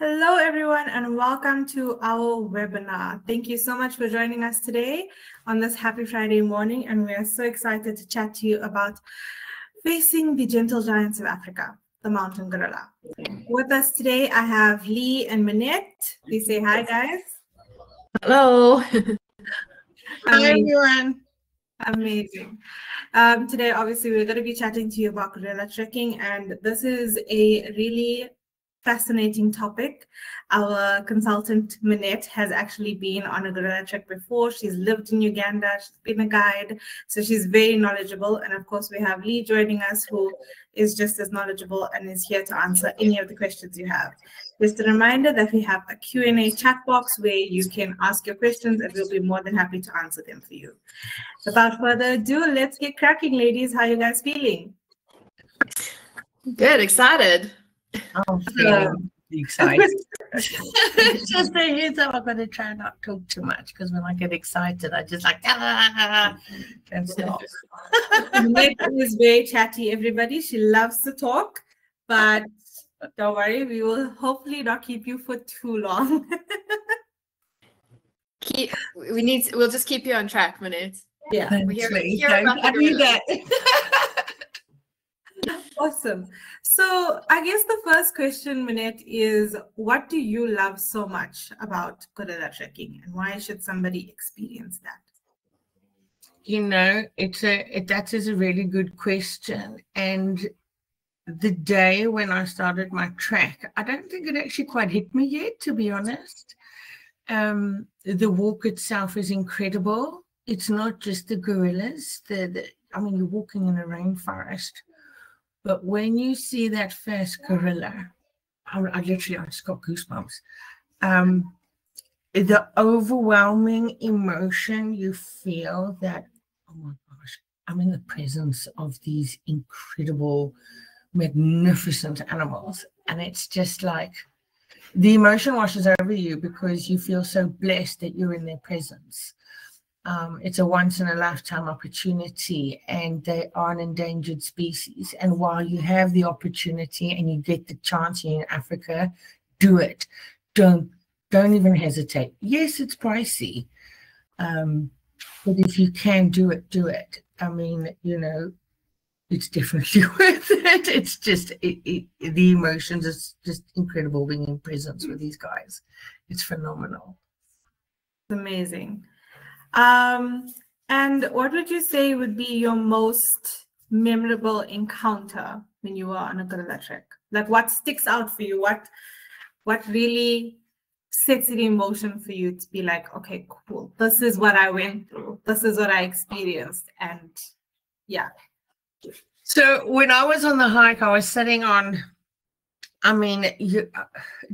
Hello, everyone, and welcome to our webinar. Thank you so much for joining us today on this happy Friday morning, and we are so excited to chat to you about facing the gentle giants of Africa, the mountain gorilla. With us today, I have Lee and Minette. Please say hi, guys. Hello. Hi, everyone. Amazing. Um, today, obviously, we're going to be chatting to you about gorilla trekking, and this is a really fascinating topic. Our consultant, Minette, has actually been on a gorilla trek before. She's lived in Uganda, she's been a guide, so she's very knowledgeable. And of course, we have Lee joining us, who is just as knowledgeable and is here to answer any of the questions you have. Just a reminder that we have a Q&A chat box where you can ask your questions and we'll be more than happy to answer them for you. Without further ado, let's get cracking, ladies. How are you guys feeling? Good, excited. Oh, Um, excited. just a heads up, I'm going to try not to talk too much because when I get excited, I just like, ah, can't stop. Nick is very chatty, everybody. She loves to talk, but don't worry, we will hopefully not keep you for too long. Keep, we need. We'll just keep you on track, Minette. yeah, Thanks, hear- Lee. hear Don't- about the I need gorilla. that. awesome. So I guess the first question, Minette, is what do you love so much about gorilla trekking and why should somebody experience that? You know, it's a it, that is a really good question. And the day when I started my track, I don't think it actually quite hit me yet, to be honest. Um, the walk itself is incredible. It's not just the gorillas. The, the I mean, you're walking in a rainforest, but when you see that first gorilla, I, I literally I just got goosebumps. Um, the overwhelming emotion you feel that oh my gosh i'm in the presence of these incredible magnificent animals and it's just like the emotion washes over you because you feel so blessed that you're in their presence um, it's a once in a lifetime opportunity and they are an endangered species and while you have the opportunity and you get the chance in africa do it don't don't even hesitate. Yes, it's pricey, um, but if you can do it, do it. I mean, you know, it's definitely worth it. It's just it, it, the emotions is just incredible being in presence with these guys. It's phenomenal. It's amazing. Um, and what would you say would be your most memorable encounter when you were on a gorilla trek? Like what sticks out for you? What what really sets it in motion for you to be like, okay, cool. This is what I went through. This is what I experienced. And yeah. So when I was on the hike, I was sitting on. I mean, you,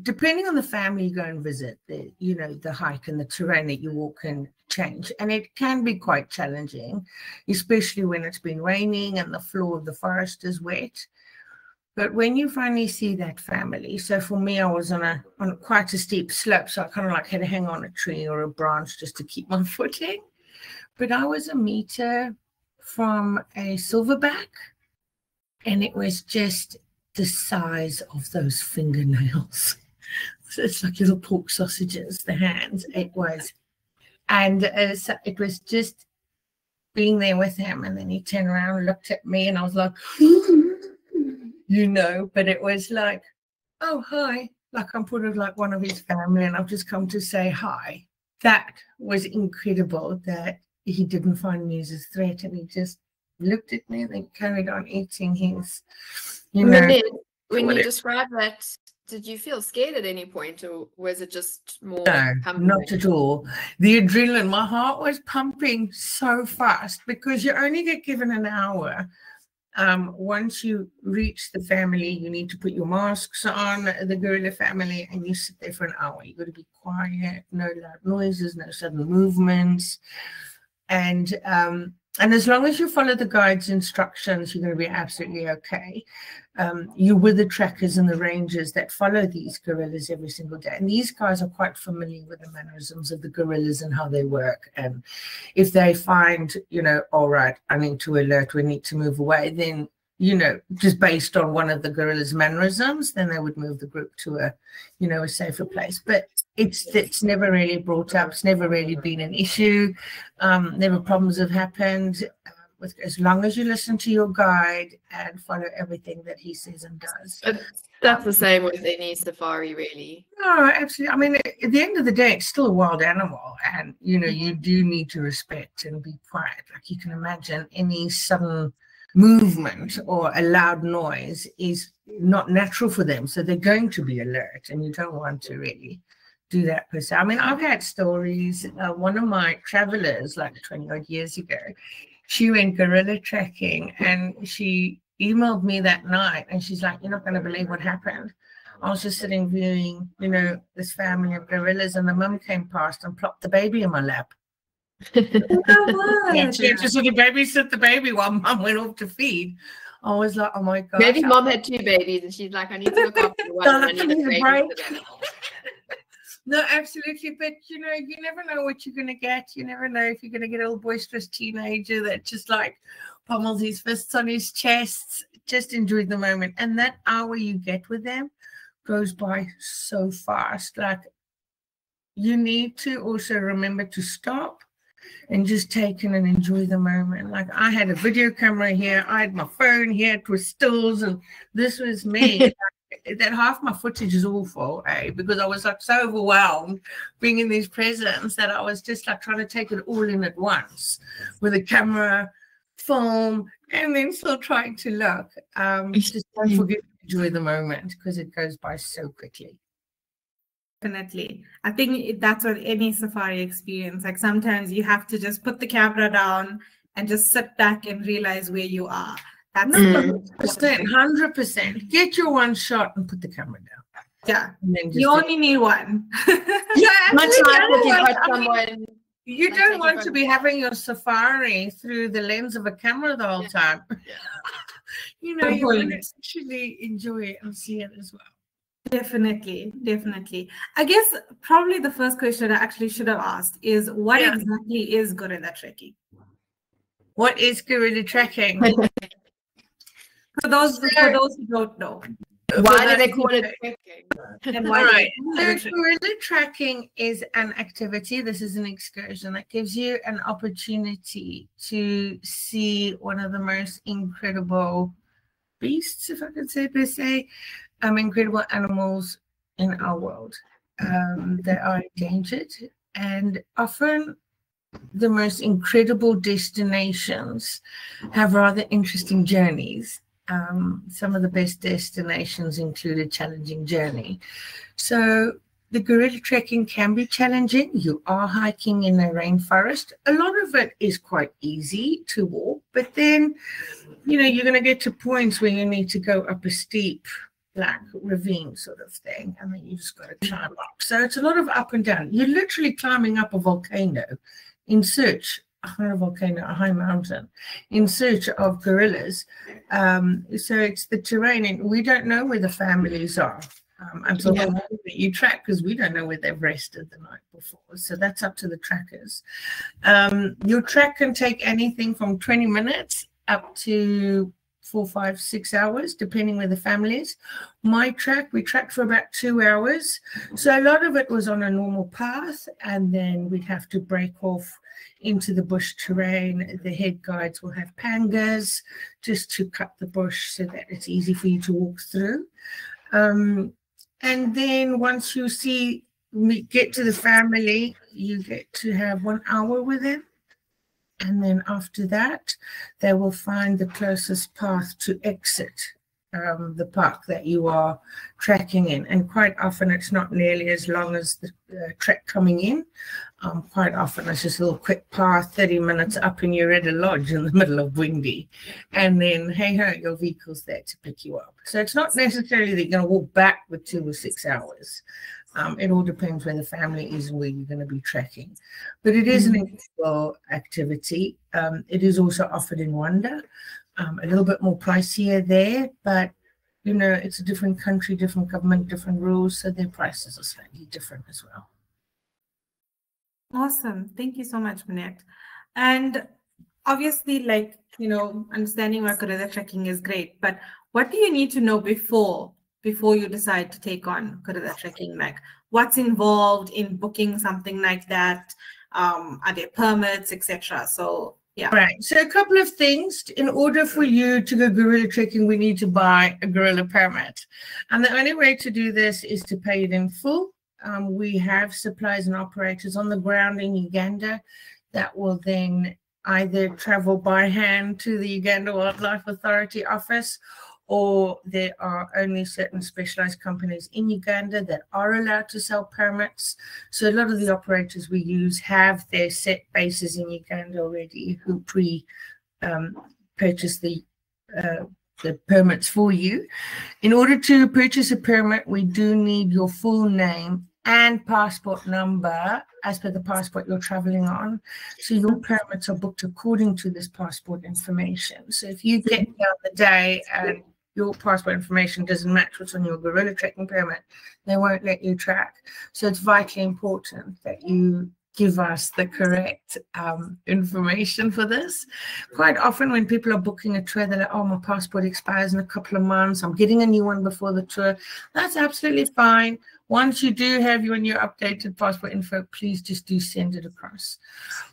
depending on the family you go and visit, the you know the hike and the terrain that you walk can change, and it can be quite challenging, especially when it's been raining and the floor of the forest is wet. But when you finally see that family, so for me, I was on a on quite a steep slope, so I kind of like had to hang on a tree or a branch just to keep my footing. But I was a meter from a silverback, and it was just the size of those fingernails. It's like little pork sausages, the hands. It was, and uh, it was just being there with him, and then he turned around, and looked at me, and I was like, you know. But it was like, oh hi, like I'm part of like one of his family, and I've just come to say hi. That was incredible. That he didn't find me as a threat, and he just looked at me and then carried on eating his, you know. When you describe that, did you feel scared at any point, or was it just more? No, comforting? not at all. The adrenaline, my heart was pumping so fast because you only get given an hour. Um, once you reach the family, you need to put your masks on, the gorilla family, and you sit there for an hour. You got to be quiet, no loud noises, no sudden movements. And um, and as long as you follow the guide's instructions, you're going to be absolutely okay. Um, you're with the trackers and the rangers that follow these gorillas every single day. And these guys are quite familiar with the mannerisms of the gorillas and how they work. And if they find, you know, all right, I need to alert, we need to move away, then you know, just based on one of the gorilla's mannerisms, then they would move the group to a, you know, a safer place. But it's it's never really brought up. It's never really been an issue. Um, never problems have happened. Uh, with, as long as you listen to your guide and follow everything that he says and does. But that's the same with any safari, really. No, absolutely. I mean, at the end of the day, it's still a wild animal, and you know, you do need to respect and be quiet. Like you can imagine, any sudden movement or a loud noise is not natural for them. So they're going to be alert, and you don't want to really do that per se. I mean, I've had stories. Uh, one of my travelers, like 20 odd years ago, she went gorilla trekking and she emailed me that night and she's like, You're not going to believe what happened. I was just sitting viewing, you know, this family of gorillas, and the mum came past and plopped the baby in my lap. Yeah, she just sort of babysit the baby while mom went off to feed. I was like, oh my god. Maybe mom had two babies and she's like, I need to look after one. I need a break. no, absolutely. But you know, you never know what you're gonna get. You never know if you're gonna get a little boisterous teenager that just like pummels his fists on his chest. Just enjoy the moment. And that hour you get with them goes by so fast. Like you need to also remember to stop and just take in and enjoy the moment. Like I had a video camera here, I had my phone here, it was stills, and this was me. that half my footage is awful, eh? Because I was like so overwhelmed being in these presents that I was just like trying to take it all in at once with a camera, film, and then still trying to look. Um, just don't forget to enjoy the moment because it goes by so quickly. Definitely. I think that's what any safari experience. Like sometimes you have to just put the camera down and just sit back and realize where you are. That's mm. hundred percent. Get your one shot and put the camera down. Yeah. you only need one. yeah, much like if you got someone. You don't want to be having your safari through the lens of a camera the whole yeah. time. Yeah. you know, you want to actually enjoy it and see it as well. Definitely, definitely. I guess probably the first question I actually should have asked is what yeah. exactly is gorilla trekking? What is gorilla trekking? for those for those who don't know. Why do they call it trekking? And All right. So gorilla trekking is an activity. This is an excursion that gives you an opportunity to see one of the most incredible beasts, if I could say per se, um, incredible animals in our world um, that are endangered. And often the most incredible destinations have rather interesting journeys. Um, some of the best destinations include a challenging journey. So the gorilla trekking can be challenging. You are hiking in a rainforest. A lot of it is quite easy to walk, but then, you know, you're going to get to points where you need to go up a steep black ravine sort of thing, and then you just got to climb up. So it's a lot of up and down. You're literally climbing up a volcano in search, a volcano, a high mountain, in search of gorillas. Um, so it's the terrain, and we don't know where the families are. Um, until yeah. you track because we don't know where they've rested the night before. So that's up to the trackers. Um, your track can take anything from 20 minutes up to four, five, six hours, depending where the family is. My track, we tracked for about two hours. So a lot of it was on a normal path, and then we'd have to break off into the bush terrain. The head guides will have pangas just to cut the bush so that it's easy for you to walk through. Um, and then once you see get to the family, you get to have one hour with them and then after that, they will find the closest path to exit um, the park that you are tracking in. And quite often it's not nearly as long as the uh, track coming in. Um, quite often it's just a little quick path, 30 minutes up and you're at a lodge in the middle of windy And then, hey ho, your vehicle's there to pick you up. So it's not necessarily that you're going to walk back with two or six hours. Um, it all depends where the family is and where you're going to be tracking. But it is an mm-hmm. incredible activity. Um, it is also offered in Rwanda, um, a little bit more pricier there, but you know, it's a different country, different government, different rules, so their prices are slightly different as well. Awesome. Thank you so much, Minette. And obviously, like, you know, understanding gorilla trekking is great, but what do you need to know before before you decide to take on gorilla trekking? Like, what's involved in booking something like that? Um, are there permits, etc.? So yeah. Right. So a couple of things. In order for you to go gorilla trekking, we need to buy a gorilla permit. And the only way to do this is to pay it in full. Um, we have suppliers and operators on the ground in Uganda that will then either travel by hand to the Uganda Wildlife Authority office or there are only certain specialized companies in Uganda that are allowed to sell permits. So a lot of the operators we use have their set bases in Uganda already who pre um, purchase the uh, the permits for you. In order to purchase a permit, we do need your full name and passport number as per the passport you're traveling on. So your permits are booked according to this passport information. So if you get down the day and your passport information doesn't match what's on your gorilla trekking permit, they won't let you track. So it's vitally important that you give us the correct um, information for this. Quite often when people are booking a tour, they're like, oh, my passport expires in a couple of months. I'm getting a new one before the tour. That's absolutely fine. Once you do have your new updated passport info, please just do send it across.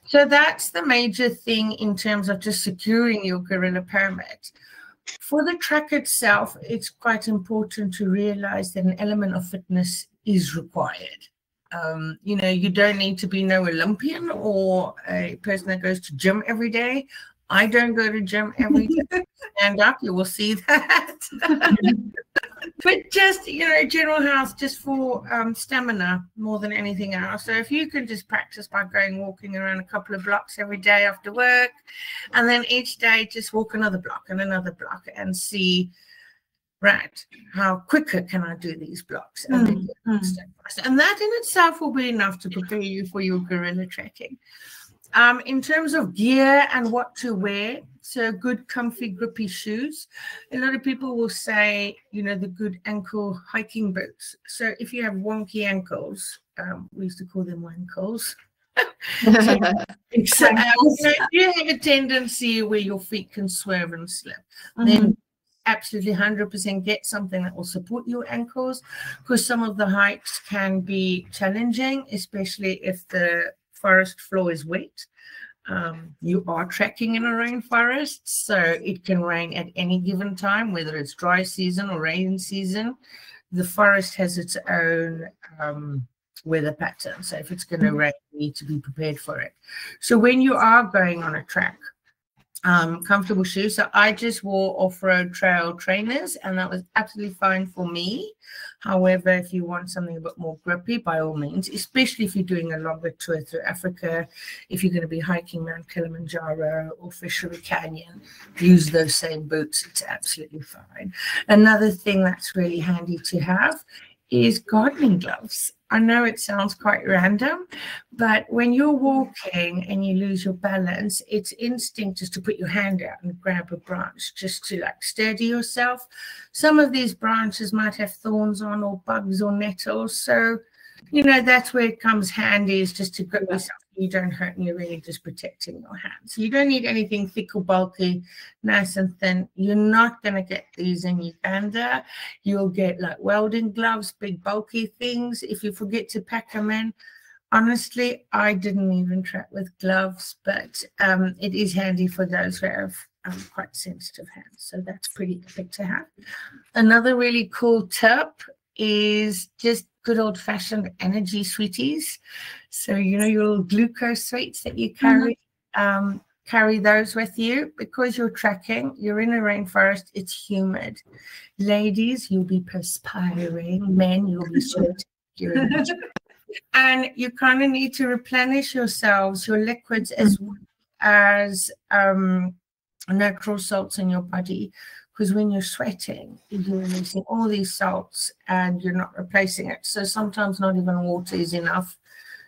So that's the major thing in terms of just securing your gorilla permit. For the track itself, it's quite important to realize that an element of fitness is required. Um, you know, you don't need to be no Olympian or a person that goes to gym every day. I don't go to gym every day. Stand up, you will see that. but just you know, general health, just for um, stamina more than anything else. So if you can just practice by going walking around a couple of blocks every day after work, and then each day just walk another block and another block and see right how quicker can i do these blocks and, mm, mm. and that in itself will be enough to prepare you for your gorilla trekking um, in terms of gear and what to wear, so good, comfy, grippy shoes. A lot of people will say, you know, the good ankle hiking boots. So if you have wonky ankles, um, we used to call them wankles. so, um, you have a tendency where your feet can swerve and slip, mm-hmm. then absolutely 100% get something that will support your ankles because some of the hikes can be challenging, especially if the forest floor is wet. Um, you are trekking in a rainforest, so it can rain at any given time, whether it's dry season or rain season. The forest has its own um, weather pattern. So if it's going to mm-hmm. rain, you need to be prepared for it. So when you are going on a track, um, comfortable shoes. So I just wore off-road trail trainers and that was absolutely fine for me. However, if you want something a bit more grippy, by all means, especially if you're doing a longer tour through Africa, if you're going to be hiking Mount Kilimanjaro or Fish River Canyon, use those same boots. It's absolutely fine. Another thing that's really handy to have is gardening gloves. I know it sounds quite random, but when you're walking and you lose your balance, it's instinct just to put your hand out and grab a branch just to like steady yourself. Some of these branches might have thorns on or bugs or nettles. So, you know, that's where it comes handy is just to grip yourself you don't hurt and you're really just protecting your hands. You don't need anything thick or bulky, nice and thin. You're not going to get these in Uganda. You'll get like welding gloves, big bulky things. If you forget to pack them in, honestly, I didn't even track with gloves, but um, it is handy for those who have um, quite sensitive hands. So that's pretty epic to have. Another really cool tip is just good old fashioned energy sweeties. So, you know, your little glucose sweets that you carry, mm-hmm. um, carry those with you because you're trekking, you're in a rainforest, it's humid. Ladies, you'll be perspiring, men, you'll be sweating. and you kind of need to replenish yourselves, your liquids, as mm-hmm. as um, natural salts in your body because when you're sweating, you're releasing all these salts and you're not replacing it. So sometimes not even water is enough.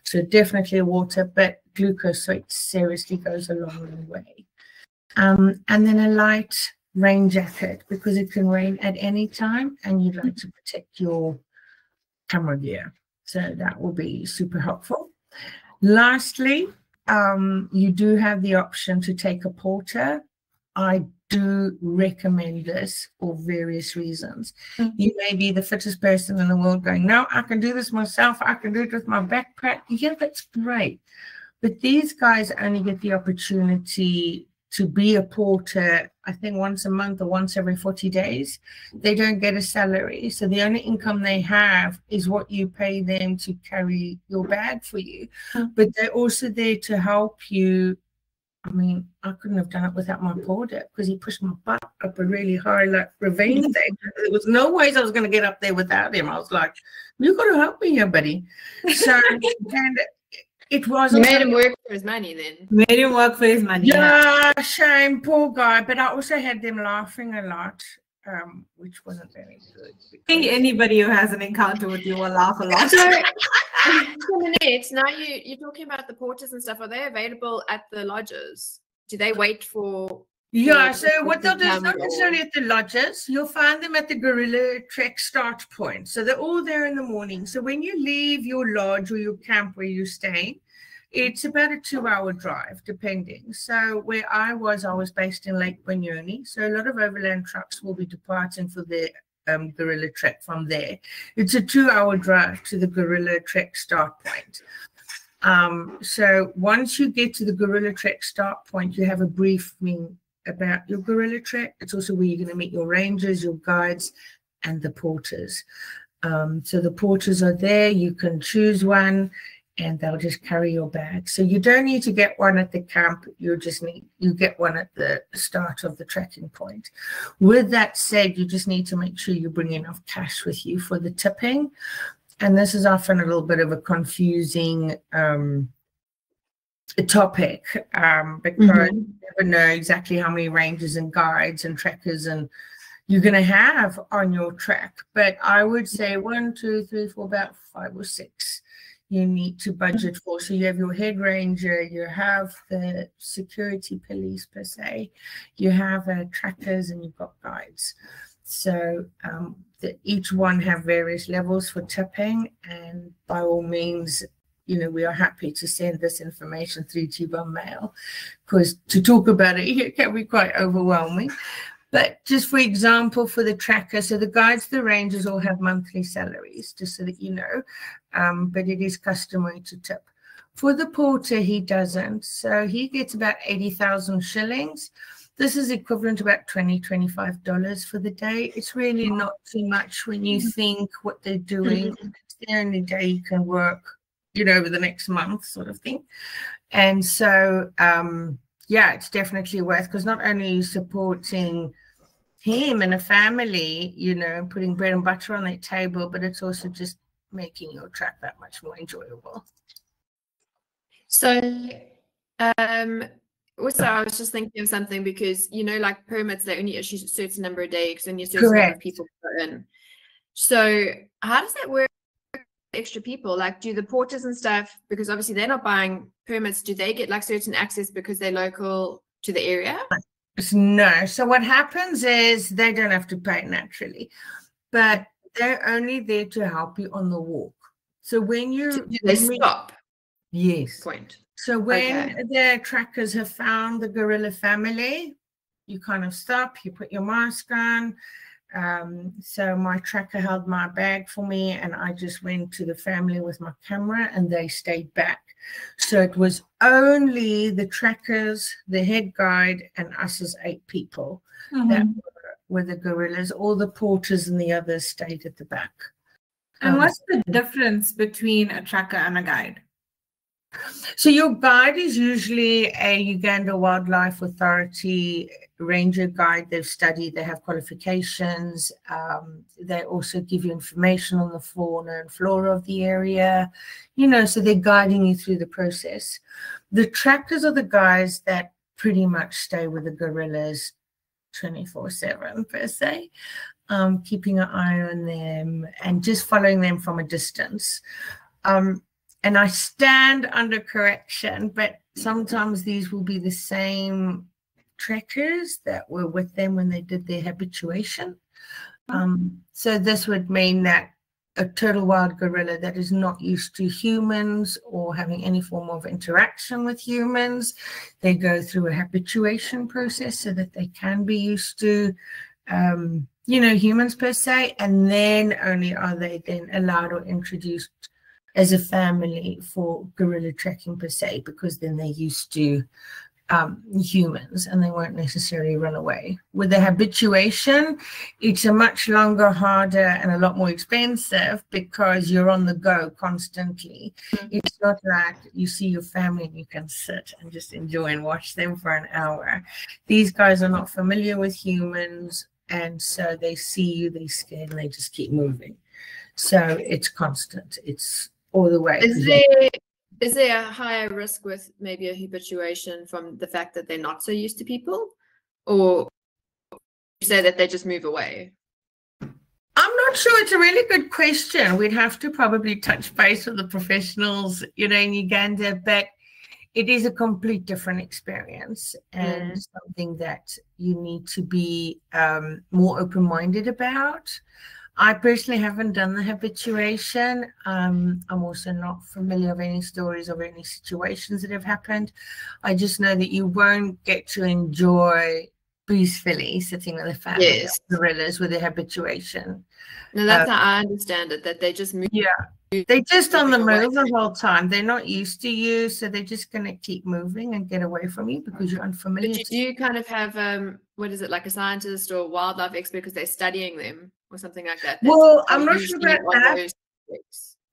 So definitely water, but glucose so it seriously goes a long way. Um, and then a light rain jacket because it can rain at any time and you'd like to protect your camera gear. So that will be super helpful. Lastly, um, you do have the option to take a porter. I do recommend this for various reasons. Mm-hmm. You may be the fittest person in the world going, No, I can do this myself. I can do it with my backpack. Yeah, that's great. But these guys only get the opportunity to be a porter, I think once a month or once every 40 days. They don't get a salary. So the only income they have is what you pay them to carry your bag for you. Mm-hmm. But they're also there to help you I mean, I couldn't have done it without my porter because he pushed my butt up a really high like ravine thing. There was no ways I was going to get up there without him. I was like, "You got to help me here, buddy." So and it was. You made him work for his money, then. Made him work for his money. Yeah, yeah, shame, poor guy. But I also had them laughing a lot um, which wasn't very good. I think anybody who has an encounter with you will laugh a lot. So, Minette, now you you're talking about the porters and stuff. Are they available at the lodges? Do they wait for? Yeah. So what they'll do is not necessarily at the lodges. You'll find them at the Gorilla Trek start point. So they're all there in the morning. So when you leave your lodge or your camp where you're staying, it's about a two hour drive, depending. So, where I was, I was based in Lake Bunyonyi. So, a lot of overland trucks will be departing for the um, Gorilla Trek from there. It's a two hour drive to the Gorilla Trek start point. Um, so, once you get to the Gorilla Trek start point, you have a briefing about your Gorilla Trek. It's also where you're going to meet your rangers, your guides, and the porters. Um, so, the porters are there. You can choose one and they'll just carry your bag. So you don't need to get one at the camp. You just need you get one at the start of the trekking point. With that said, you just need to make sure you bring enough cash with you for the tipping. And this is often a little bit of a confusing um, topic um, because mm-hmm. you never know exactly how many rangers and guides and trekkers and you're going to have on your track. But I would say one, two, three, four, about five or six you need to budget for. So you have your head ranger, you have the security police per se, you have uh, trackers, and you've got guides. So um, the, each one have various levels for tipping, and by all means, you know, we are happy to send this information through to you by mail because to talk about it here can be quite overwhelming. But just for example, for the tracker, so the guides, the rangers all have monthly salaries, just so that you know, um, but it is customary to tip. For the porter, he doesn't. So he gets about 80,000 shillings. This is equivalent to about 20 $25 for the day. It's really not too much when you mm-hmm. think what they're doing. Mm-hmm. It's the only day you can work, you know, over the next month, sort of thing. And so, um, yeah, it's definitely worth because not only you supporting him and a family, you know, putting bread and butter on that table, but it's also just making your track that much more enjoyable. So, um, also, I was just thinking of something because you know, like permits, they only issue a certain number of days, and you certain Correct. number of people in. So, how does that work? Extra people, like, do the porters and stuff, because obviously they're not buying permits, do they get like certain access because they're local to the area? No. So what happens is they don't have to pay naturally, but they're only there to help you on the walk. So when you so they stop. Yes. Point. So when okay. the trackers have found the gorilla family, you kind of stop, you put your mask on. Um, so my tracker held my bag for me, and I just went to the family with my camera, and they stayed back. So it was only the trackers, the head guide, and us as eight people mm-hmm. that were, were, the gorillas. All the porters and the others stayed at the back. And um, what's the difference between a tracker and a guide? So your guide is usually a Uganda Wildlife Authority ranger guide. They've studied, they have qualifications. Um, they also give you information on the fauna and flora of the area, you know, so they're guiding you through the process. The trackers are the guys that pretty much stay with the gorillas 24 7 per se, um, keeping an eye on them and just following them from a distance. Um, and I stand under correction, but sometimes these will be the same trekkers that were with them when they did their habituation. Um, so this would mean that a total wild gorilla that is not used to humans or having any form of interaction with humans. They go through a habituation process so that they can be used to, um, you know, humans per se, and then only are they then allowed or introduced as a family for gorilla trekking per se, because then they're used to um, humans and they won't necessarily run away. With the habituation, it's a much longer, harder, and a lot more expensive because you're on the go constantly. Mm-hmm. It's not like you see your family and you can sit and just enjoy and watch them for an hour. These guys are not familiar with humans, and so they see you, they scared, and they just keep moving. So it's constant. It's all the way. Is there is there a higher risk with maybe a habituation from the fact that they're not so used to people, or you say that they just move away? I'm not sure. It's a really good question. We'd have to probably touch base with the professionals, you know, in Uganda, but it is a complete different experience and mm. something that you need to be um, more open-minded about. I personally haven't done the habituation. Um, I'm also not familiar with any stories or any situations that have happened. I just know that you won't get to enjoy peacefully sitting with a family yes. of gorillas with a habituation. No, that's um, how I understand it. That they just move. Yeah, they're just on the move the whole time. They're not used to you, so they're just going to keep moving and get away from you because you're unfamiliar. But you do kind of have um, what is it like a scientist or wildlife expert because they're studying them or something like that. well, I'm not sure about that.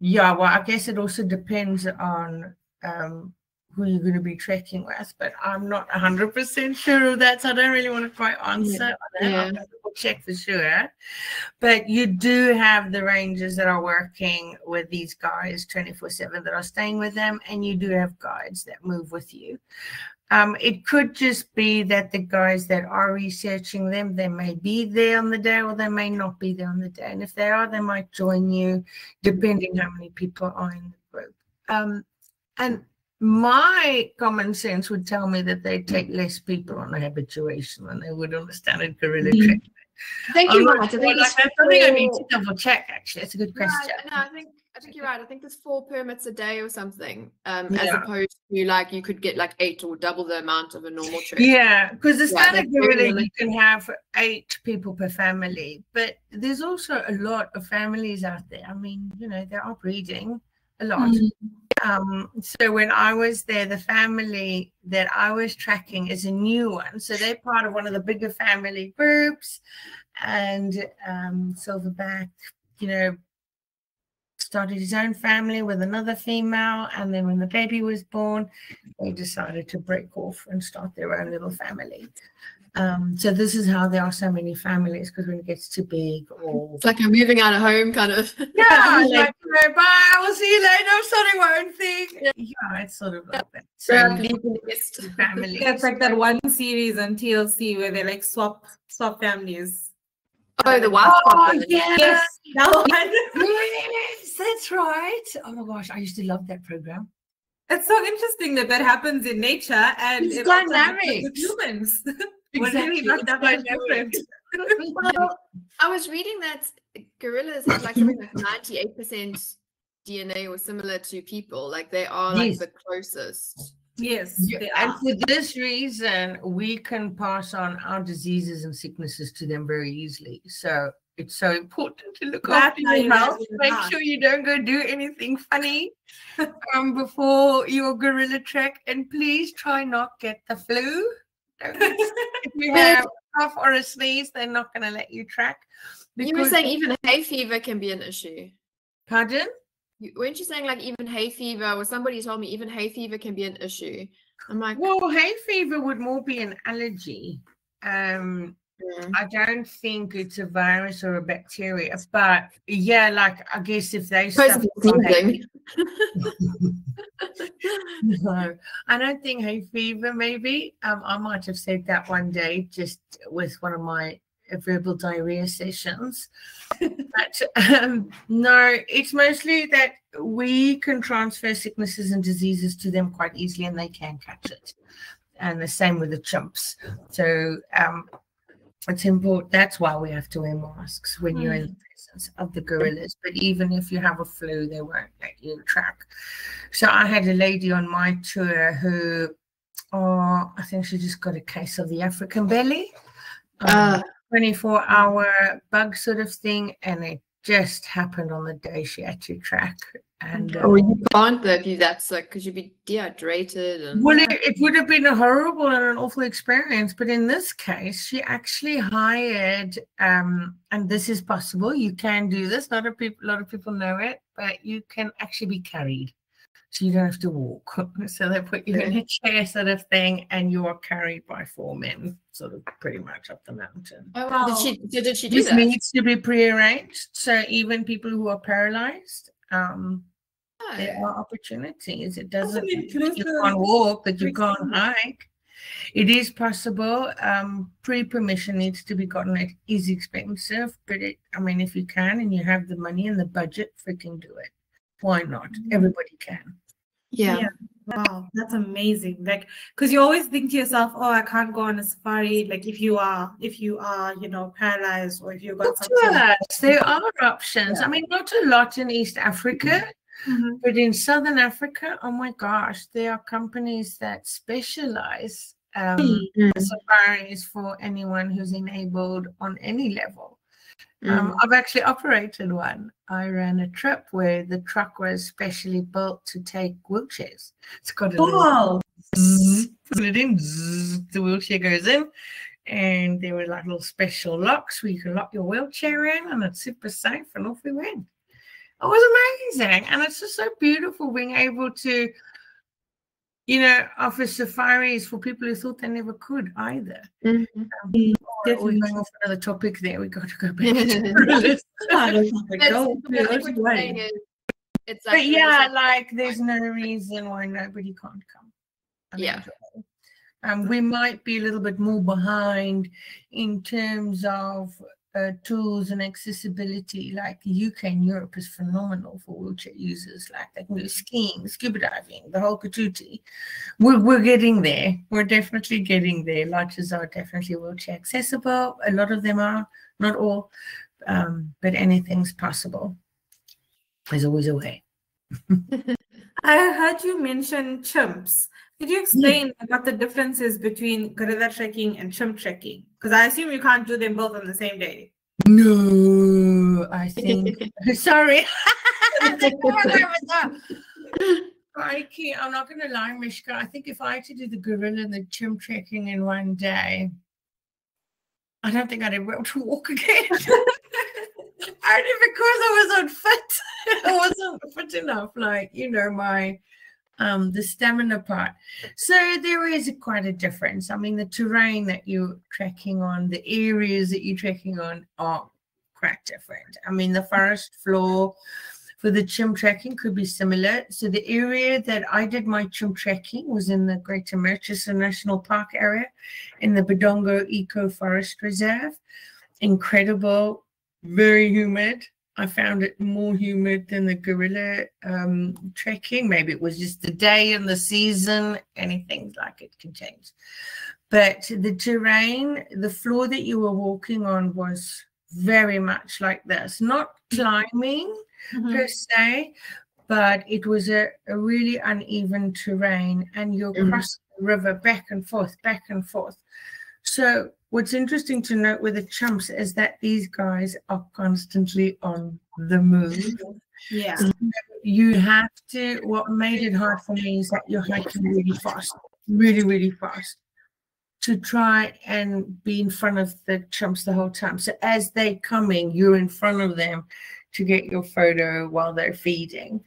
Yeah, well, I guess it also depends on um, who you're going to be trekking with, but I'm not 100% sure of that, so I don't really want to quite answer yeah. yeah. I'll check for sure. But you do have the rangers that are working with these guys 24 7 that are staying with them, and you do have guides that move with you. Um, it could just be that the guys that are researching them, they may be there on the day or they may not be there on the day. And if they are, they might join you, depending how many people are in the group. Um, and my common sense would tell me that they take less people on a habituation than they would on a standard gorilla mm-hmm. trip. Thank you, Matt. I think like, that's something I need to double check. Actually, it's a good question. no, I think I think you're right. I think there's four permits a day or something, um, yeah. as opposed to like you could get like eight or double the amount of a normal trip. Yeah, because the standard yeah, gorilla you can have eight people per family, but there's also a lot of families out there. I mean, you know, they are breeding a lot. Mm-hmm. Um, so when I was there, the family that I was tracking is a new one. So they're part of one of the bigger family groups, and um, Silverback, you know, started his own family with another female. And then when the baby was born, they decided to break off and start their own little family. Um, so this is how there are so many families because when it gets too big or it's like I'm moving out of home kind of. Yeah like, like bye we'll see you later I'm starting my own thing. Yeah, yeah it's sort of like that. So leading this family it's like that one series on TLC where they like swap swap families Oh, the wife. Oh, yes. yes. That one. yes, that's right. Oh my gosh, I used to love that program. It's so interesting that that happens in nature and it's it dynamic with humans. Exactly. not that much different. well, I was reading that gorillas have like something like ninety-eight percent DNA or similar to people. Like they are like yes. the closest. Yes. and for this reason, we can pass on our diseases and sicknesses to them very easily. So it's so important to look after your health. Make sure you don't go do anything funny um, before your gorilla trek. And please try not get the flu. if you have a cough or a sneeze, they're not going to let you track. You were saying even hay fever can be an issue. Pardon? Weren't you saying like even hay fever or somebody told me even hay fever can be an issue? I'm like well hay fever would more be an allergy. Um yeah. i don't think it's a virus or a bacteria but yeah like i guess if they hay- no i don't think hay fever maybe. Um i might have said that one day just with one of my verbal diarrhea sessions. but um, no, it's mostly that we can transfer sicknesses and diseases to them quite easily and they can catch it. And the same with the chimps. So um, it's important. That's why we have to wear masks when mm. you're in the presence of the gorillas. But even if you have a flu, they won't let you track. So I had a lady on my tour who, oh, I think she just got a case of the African belly. Um, uh, 24 hour bug sort of thing. And it just happened on the day she had to track. And oh, you can't though if you that sick because you'd be dehydrated. And... Well, it, it would have been a horrible and an awful experience, but in this case, she actually hired, um, and this is possible. You can do this. Not a lot of people know it, but you can actually be carried so you don't have to walk. So they put you in a chair sort of thing, and you are carried by four men, sort of pretty much up the mountain. Oh wow! Did she did she do this that? needs to be prearranged. So even people who are paralyzed, um, oh. there are opportunities. It doesn't mean you can't walk, that you can't hike. It is possible. Um, pre-permission needs to be gotten. It is expensive, but it. I mean, if you can and you have the money and the budget, freaking do it why not? Mm-hmm. Everybody can. Yeah. yeah. Wow, that's amazing. Like, because you always think to yourself, "Oh, I can't go on a safari." Like, if you are, if you are, you know, paralyzed, or if you've got something. Yes, there are options. Yeah. I mean, not a lot in East Africa, mm-hmm. but in Southern Africa, oh my gosh, there are companies that specialize um, mm-hmm. safaris for anyone who's enabled on any level. Um, mm. I've actually operated one. I ran a trip where the truck was specially built to take wheelchairs. It's got a oh. little put it in, zzz, the wheelchair goes in, and there were like little special locks where you can lock your wheelchair in, and it's super safe. And off we went. It was amazing, and it's just so beautiful being able to you know, offer safaris for people who thought they never could either. Mm-hmm. Um, we're going off another topic there. We got to go back to it's like, but yeah, like there's no reason why nobody can't come. yeah. Um, we might be a little bit more behind in terms of uh, tools and accessibility like UK and Europe is phenomenal for wheelchair users. Like they can do skiing, scuba diving, the whole katuti. We're, we're getting there. We're definitely getting there. Lodges are definitely wheelchair accessible. A lot of them are, not all, um, but anything's possible. There's always a way. I heard you mention chimps. Could you hmm. explain yeah. what the difference is between gorilla trekking and chimp trekking? Because I assume you can't do them both on the same day. No, I think. sorry. Crikey, I'm not going to lie, Mishka. I think if I had to do the gorilla and the chimp trekking in one day, I don't think I'd be able to walk again. Only because I was unfit. I wasn't fit enough. Like, you know, my um, the stamina part. So there is quite a difference. I mean, the terrain that you're trekking on, the areas that you're trekking on are quite different. I mean, the forest floor for the chimp trekking could be similar. So the area that I did my chimp trekking was in the Greater Murchison National Park area in the Budongo Eco Forest Reserve. Incredible, very humid I found it more humid than the gorilla um, trekking. Maybe it was just the day and the season, anything like it can change. But the terrain, the floor that you were walking on was very much like this, not climbing mm-hmm. per se, but it was a, a really uneven terrain and you're mm-hmm. crossing the river back and forth, back and forth. So what's interesting to note with the chumps is that these guys are constantly on the move. Yeah. You have to, what made it hard for me is that you're hiking really fast, really, really fast to try and be in front of the chumps the whole time. So as they're coming, you're in front of them to get your photo while they're feeding.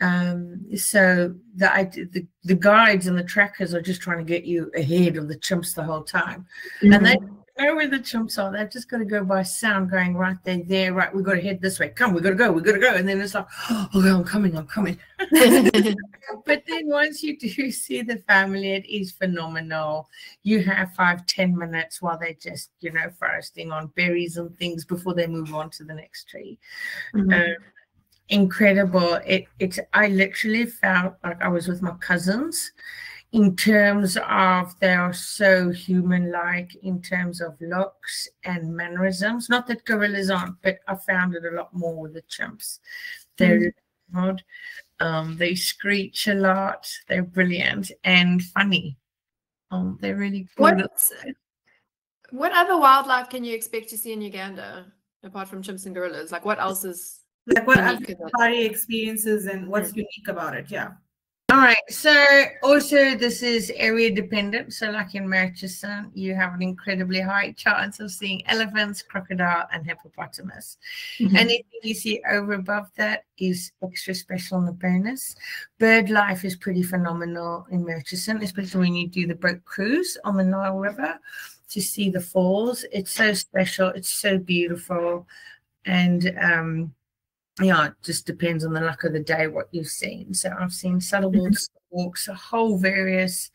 Um, so the, the the guides and the trackers are just trying to get you ahead of the chimps the whole time, mm-hmm. and they know where the chimps are. They're just going to go by sound, going right there, there, right. We've got to head this way. Come, we've got to go, We've got to go, and then it's like, oh, I'm coming, I'm coming. but then once you do see the family, it is phenomenal. You have five, ten minutes while they're just, you know, foresting on berries and things before they move on to the next tree. Mm-hmm. Um, incredible. It it's I literally felt like I was with my cousins. in terms of they are so human-like in terms of looks and mannerisms. Not that gorillas aren't, but I found it a lot more with the chimps. They're mm. Um, they screech a lot. They're brilliant and funny. Um, they're really cool. What, what other wildlife can you expect to see in Uganda apart from chimps and gorillas? Like what else is like what safari experiences and what's mm. unique about it? Yeah. All right. So also this is area dependent. So like in Murchison, you have an incredibly high chance of seeing elephants, crocodile, and hippopotamus. Mm-hmm. Anything you see over above that is extra special and a bonus. Bird life is pretty phenomenal in Murchison, especially when you do the boat cruise on the Nile River to see the falls. It's so special. It's so beautiful. And um yeah, it just depends on the luck of the day what you've seen. So I've seen saddlebags, walks, a whole various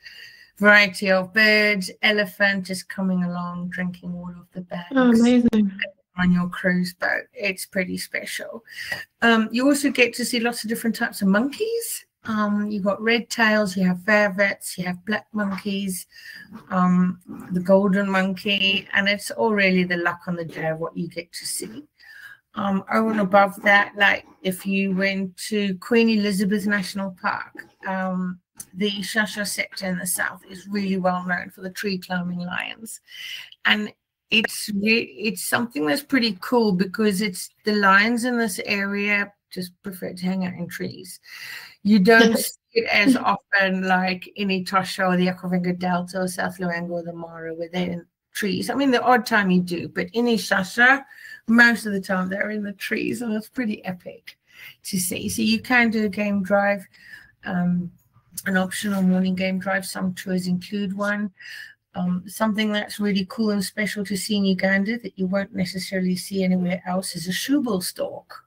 variety of birds, elephant just coming along, drinking all of the bags. Oh, amazing. On your cruise boat, it's pretty special. Um, you also get to see lots of different types of monkeys. Um, you've got red tails, you have vervets, you have black monkeys, um, the golden monkey, and it's all really the luck on the day of what you get to see um, over and above that, like if you went to Queen Elizabeth National Park, um, the Shasha sector in the south is really well known for the tree climbing lions. And it's it's something that's pretty cool because it's the lions in this area just prefer to hang out in trees. You don't see it as often like in Etosha or the Okavango Delta or South Luangwa or the Mara where they're in trees. I mean, the odd time you do, but in Ishasha, most of the time they're in the trees, and it's pretty epic to see. So you can do a game drive, um, an optional morning game drive. Some tours include one. Um, something that's really cool and special to see in Uganda that you won't necessarily see anywhere else is a shoebill stork.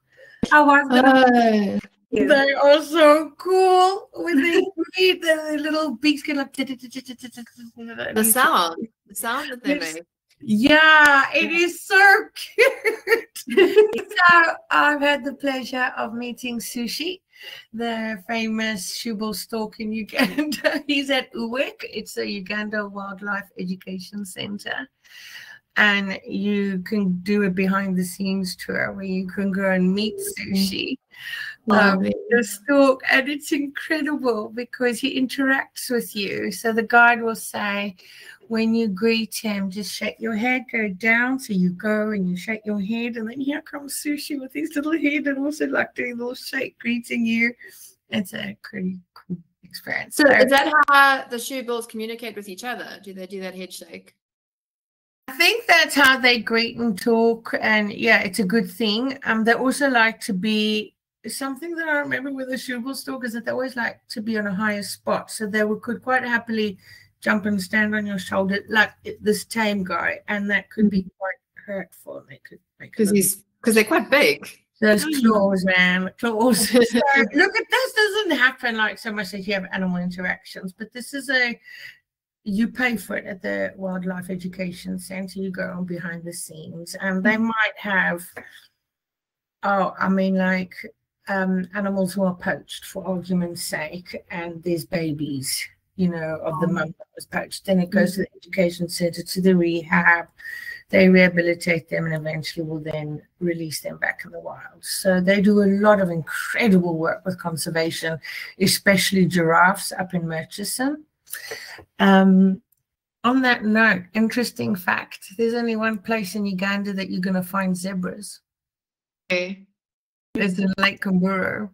Oh, I They are so cool when they read the little beaks get like the sound, the sound that they make. Yeah, it is so cute. so I've had the pleasure of meeting Sushi, the famous shoebill stork in Uganda. He's at UWEC. It's a Uganda Wildlife Education Center. And you can do a behind the scenes tour where you can go and meet Sushi. Um, the stork, and it's incredible because he interacts with you. So the guide will say, when you greet him, just shake your head, go down. So you go and you shake your head, and then here comes Sushi with his little head and also like doing a little shake, greeting you. It's a pretty cool experience. So, so is that how the shoebills communicate with each other? Do they do that head shake? I think that's how they greet and talk, and yeah, it's a good thing. Um, they also like to be something that I remember with the shoebill stork is that they always like to be on a higher spot, so they would, could quite happily jump and stand on your shoulder like this tame guy, and that could be quite hurtful. They could because he's because they're quite big. Those claws, man, claws. so, look at this. Doesn't happen like so much as you have animal interactions, but this is a you pay for it at the Wildlife Education Center. You go on behind the scenes, and they mm-hmm. might have. Oh, I mean, like um, animals who are poached for argument's sake, and there's babies you know, of the mum that was poached. Then it goes to the education center, to the rehab. They rehabilitate them and eventually will then release them back in the wild. So they do a lot of incredible work with conservation, especially giraffes up in Murchison. Um, on that note, interesting fact there's only one place in Uganda that you're going to find zebras. Okay. It's in Lake Mburo.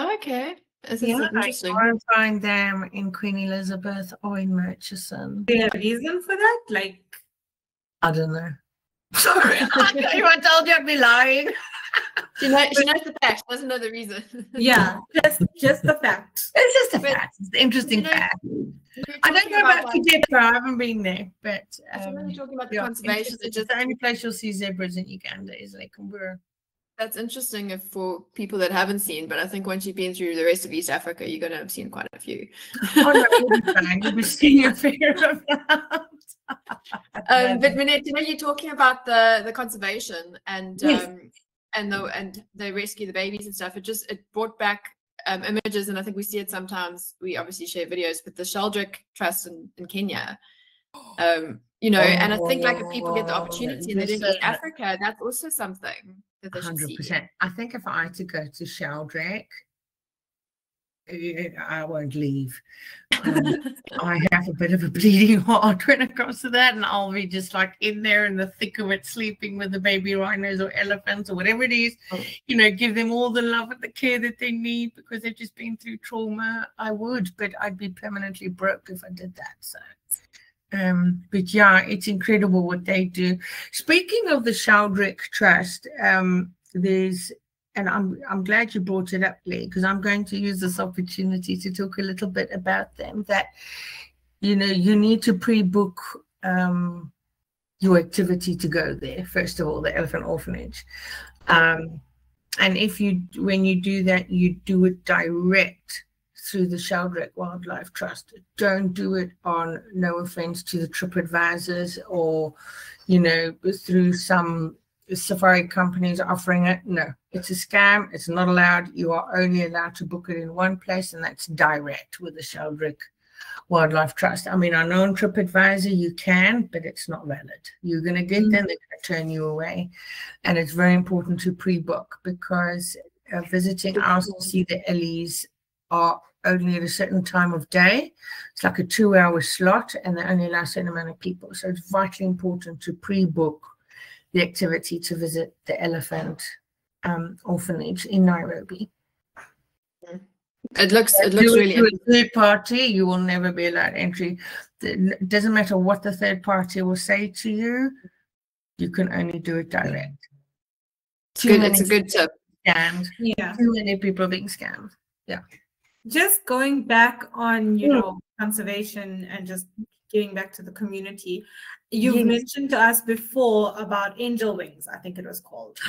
Okay. Is yeah, interesting? I can't find them in Queen Elizabeth or in Murchison. Do you have a reason for that? Like, I don't know. Sorry, I told you I'd be lying. she, knows, she knows the fact. She doesn't know the reason. yeah, just just the fact. It's just a but, fact. It's the interesting you know, fact. I don't know about Kidepo. I haven't been there, but um, when you're talking about the yeah, conservation, it's just the only place you'll see zebras in Uganda is Lake Mburo. That's interesting if for people that haven't seen, but I think once you've been through the rest of East Africa, you're going to have seen quite a few. oh, no, you'll be fine. You'll be seeing a fair amount. um, but Minette, you know, you're talking about the the conservation and yes. um, and the and they rescue the babies and stuff. It just it brought back um, images, and I think we see it sometimes. We obviously share videos with the Sheldrick Trust in, in Kenya. Um, you know, oh, and I think like if people get the opportunity and they're in East Africa, that's also something they 100%. I think if I had to go to Sheldrick, I won't leave. Um, I have a bit of a bleeding heart when it comes to that, and I'll be just like in there in the thick of it, sleeping with the baby rhinos or elephants or whatever it is. Oh. You know, give them all the love and the care that they need because they've just been through trauma. I would, but I'd be permanently broke if I did that. So. Um, but yeah, it's incredible what they do. Speaking of the Sheldrick Trust, um, there's and I'm I'm glad you brought it up, Lee, because I'm going to use this opportunity to talk a little bit about them. That you know you need to pre-book um, your activity to go there. First of all, the Elephant Orphanage, um, and if you when you do that, you do it direct through the Sheldrick Wildlife Trust. Don't do it on no offense to the trip advisors or you know through some safari companies offering it. No, it's a scam. It's not allowed. You are only allowed to book it in one place, and that's direct with the Sheldrick Wildlife Trust. I mean, I know on TripAdvisor you can, but it's not valid. You're going to get mm-hmm. them, they're going to turn you away. And it's very important to pre book because uh, visiting hours to see the Ellies are only at a certain time of day. It's like a two hour slot, and they only allow a certain amount of people. So it's vitally important to pre book the activity to visit the elephant um, orphanage in Nairobi. It looks it looks really to a third party. You will never be allowed entry. It doesn't matter what the third party will say to you. You can only do it direct. It's good. It's a good tip. Scammed. Yeah. Too many people being scammed. Yeah. Just going back on you know conservation and just giving back to the community. You've yes. mentioned to us before about Angel Wings, I think it was called.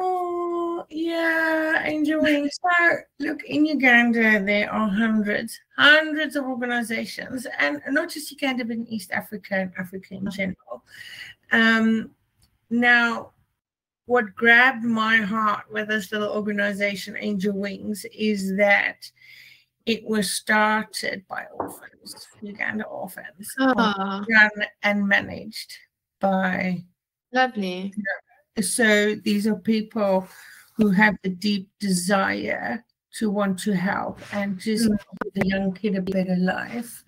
Oh, yeah, Angel Wings. So, look, in Uganda, there are hundreds, hundreds of organizations, and not just Uganda, but in East Africa and Africa in general. Um, now, what grabbed my heart with this little organization, Angel Wings, is that it was started by orphans, Uganda orphans, oh. run and managed by. Lovely. so these are people who have the deep desire to want to help and just mm. give the young kid a better life.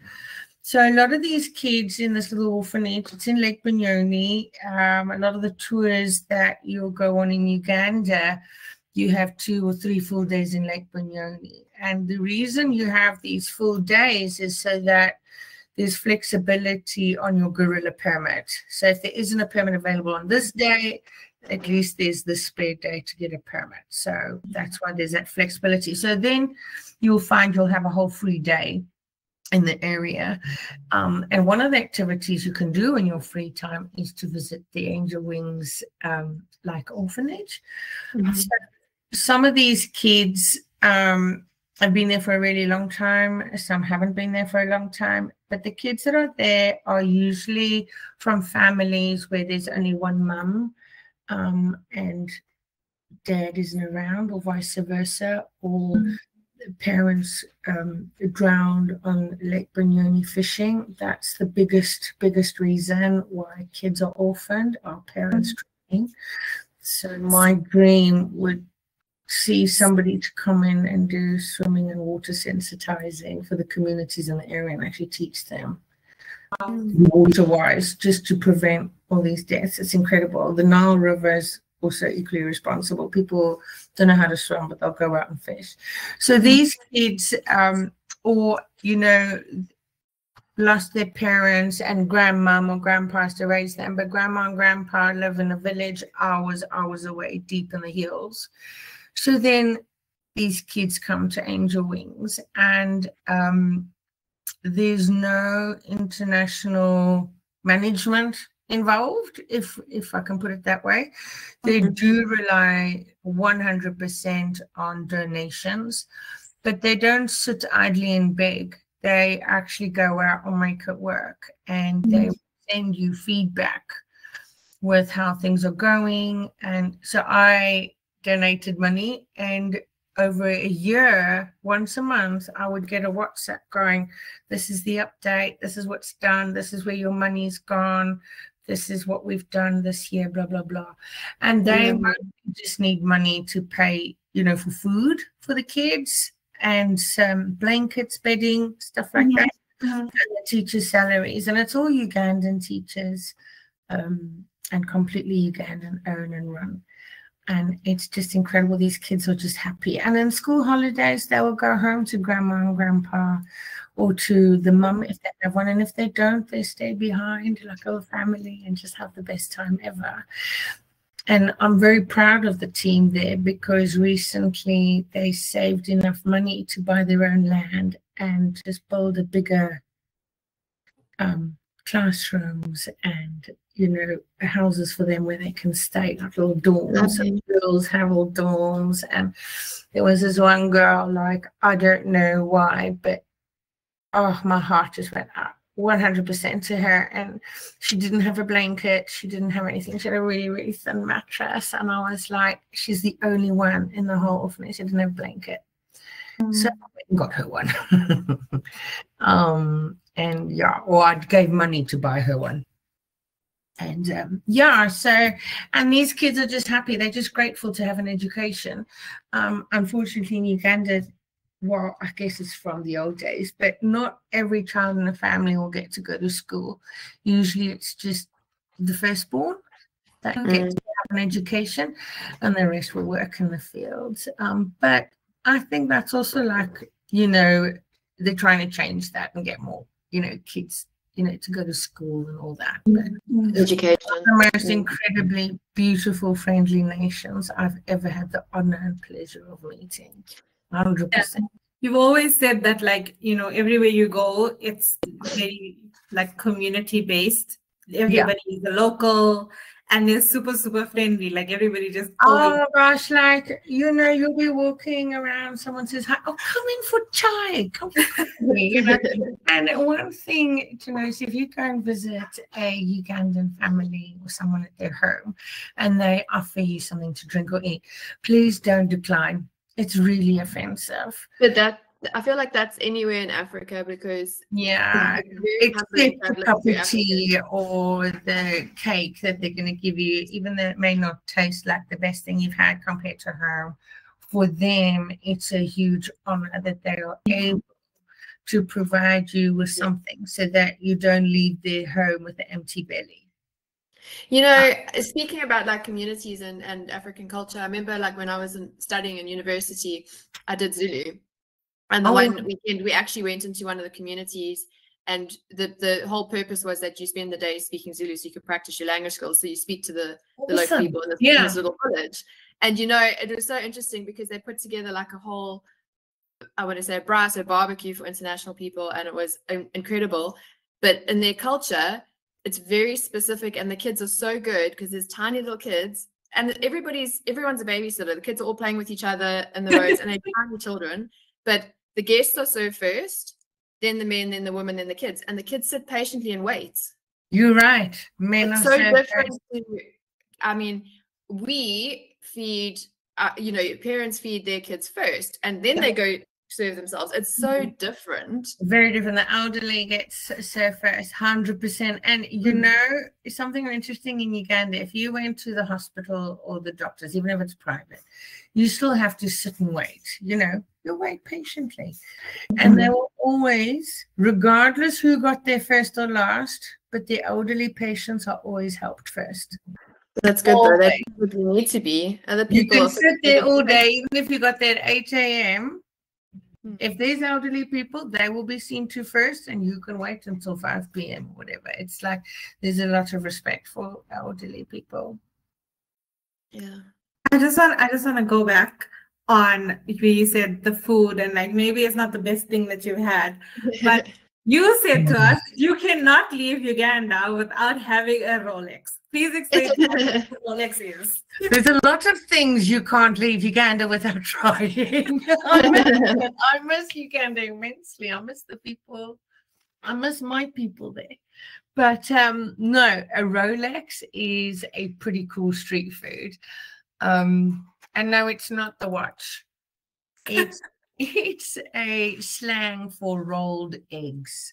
So a lot of these kids in this little orphanage, it's in Lake Bunyonyi. Um, a lot of the tours that you'll go on in Uganda, you have two or three full days in Lake Bunyonyi. And the reason you have these full days is so that there's flexibility on your gorilla permit. So if there isn't a permit available on this day, at least there's the spare day to get a permit. So that's why there's that flexibility. So then you'll find you'll have a whole free day in the area. Um, and one of the activities you can do in your free time is to visit the Angel Wings um, like orphanage. Mm-hmm. So some of these kids um, I've been there for a really long time. Some haven't been there for a long time. But the kids that are there are usually from families where there's only one mum um, and dad isn't around, or vice versa, or mm. parents um, drowned on Lake Bunyonyi fishing. That's the biggest, biggest reason why kids are orphaned, are parents mm. drowning. So my dream would see somebody to come in and do swimming and water sensitizing for the communities in the area and actually teach them um, water wise just to prevent all these deaths. It's incredible. The Nile River is also equally responsible. People don't know how to swim, but they'll go out and fish. So these kids, um, or you know, lost their parents and grandmom or grandpa to raise them, but grandma and grandpa live in a village hours, hours away, deep in the hills. So then these kids come to Angel Wings, and um, there's no international management involved, if if I can put it that way. They mm-hmm. do rely 100% on donations, but they don't sit idly and beg. They actually go out and make it work, and mm-hmm. they send you feedback with how things are going. And so I donated money and over a year, once a month, I would get a WhatsApp going, this is the update, this is what's done, this is where your money's gone, this is what we've done this year, blah, blah, blah. And they mm. just need money to pay, you know, for food for the kids and some blankets, bedding, stuff like mm-hmm. that. Mm-hmm. the teachers' salaries. And it's all Ugandan teachers um, and completely Ugandan owned and run and it's just incredible. These kids are just happy. And in school holidays, they will go home to grandma and grandpa or to the mum if they have one. And if they don't, they stay behind like a family and just have the best time ever. And I'm very proud of the team there because recently they saved enough money to buy their own land and just build a bigger um, classrooms and you know houses for them where they can stay like little dorms and girls have all dorms and there was this one girl like i don't know why but oh my heart just went up 100% to her and she didn't have a blanket she didn't have anything she had a really really thin mattress and i was like she's the only one in the whole orphanage she didn't have a blanket mm. so i got her one um and yeah, or I gave money to buy her one. And um, yeah, so, and these kids are just happy. They're just grateful to have an education. Um, unfortunately, in Uganda, well, I guess it's from the old days, but not every child in the family will get to go to school. Usually it's just the firstborn that mm. gets to have an education and the rest will work in the fields. Um, but I think that's also like, you know, they're trying to change that and get more you know, kids, you know, to go to school and all that. Mm-hmm. But mm-hmm. Education. The most mm-hmm. incredibly beautiful, friendly nations I've ever had the honor and pleasure of meeting. 100%. Yeah. You've always said that, like, you know, everywhere you go, it's very like community based. Everybody yeah. is a local and they're super super friendly. Like everybody just oh gosh like you know you'll be walking around someone says hi oh come in for chai. Come for you know? And one thing to know is if you go and visit a ugandan family or someone at their home and they offer you something to drink or eat please don't decline. It's really offensive. But that I feel like that's anywhere in Africa because yeah, except the cup of tea or the cake that they're going to give you, even though it may not taste like the best thing you've had compared to home. For them, it's a huge honor that they are able to provide you with something so that you don't leave their home with an empty belly. You know, uh, speaking about like communities and, and African culture, I remember like when I was in, studying in university, I did Zulu and the oh. one weekend, we actually went into one of the communities, and the the whole purpose was that you spend the day speaking Zulu, so you could practice your language skills. So you speak to the the local people in this, yeah. in this little village. And you know, it was so interesting because they put together like a whole, I want to say, a brass or barbecue for international people, and it was incredible. But in their culture, it's very specific, and the kids are so good because there's tiny little kids and everybody's everyone's a babysitter. The kids are all playing with each other in the roads, and they're tiny children. But the guests are served first, then the men, then the women, then the kids, and the kids sit patiently and wait. You're right. Men it's so different. To, I mean, we feed, uh, you know, parents feed their kids first, and then yeah. they go serve themselves. It's so mm-hmm. different. Very different. The elderly gets served first, hundred percent. And you mm. know, something interesting in Uganda. If you went to the hospital or the doctors, even if it's private, you still have to sit and wait. You know, you wait patiently. And they will always, regardless who got there first or last, but the elderly patients are always helped first. That's good though. They need to be. Other people you can sit there all day, even if you got there at 8 a.m. Hmm. If there's elderly people, they will be seen to first, and you can wait until 5 p.m. whatever. It's like there's a lot of respect for elderly people. Yeah. I just want I just want to go back on where you said the food and like maybe it's not the best thing that you've had, but you said to us you cannot leave Uganda without having a Rolex. Please explain what Rolex is. There's a lot of things you can't leave Uganda without trying. I, miss, I miss Uganda immensely. I miss the people. I miss my people there. But um, no, a Rolex is a pretty cool street food. Um, and no, it's not the watch. It's it's a slang for rolled eggs.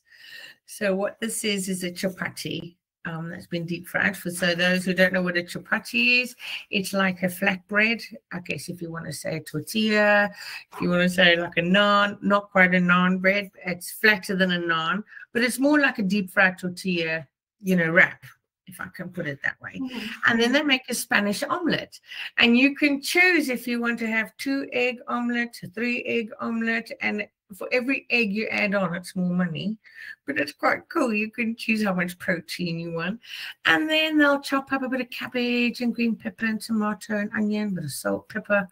So what this is is a chapati um, that's been deep fried. For so those who don't know what a chapati is, it's like a flatbread. I guess if you want to say a tortilla, if you want to say like a naan, not quite a naan bread, it's flatter than a naan, but it's more like a deep fried tortilla, you know, wrap if I can put it that way. Mm-hmm. And then they make a Spanish omelette. And you can choose if you want to have two egg omelette, three egg omelette, and for every egg you add on, it's more money. But it's quite cool. You can choose how much protein you want. And then they'll chop up a bit of cabbage and green pepper and tomato and onion, bit of salt, pepper,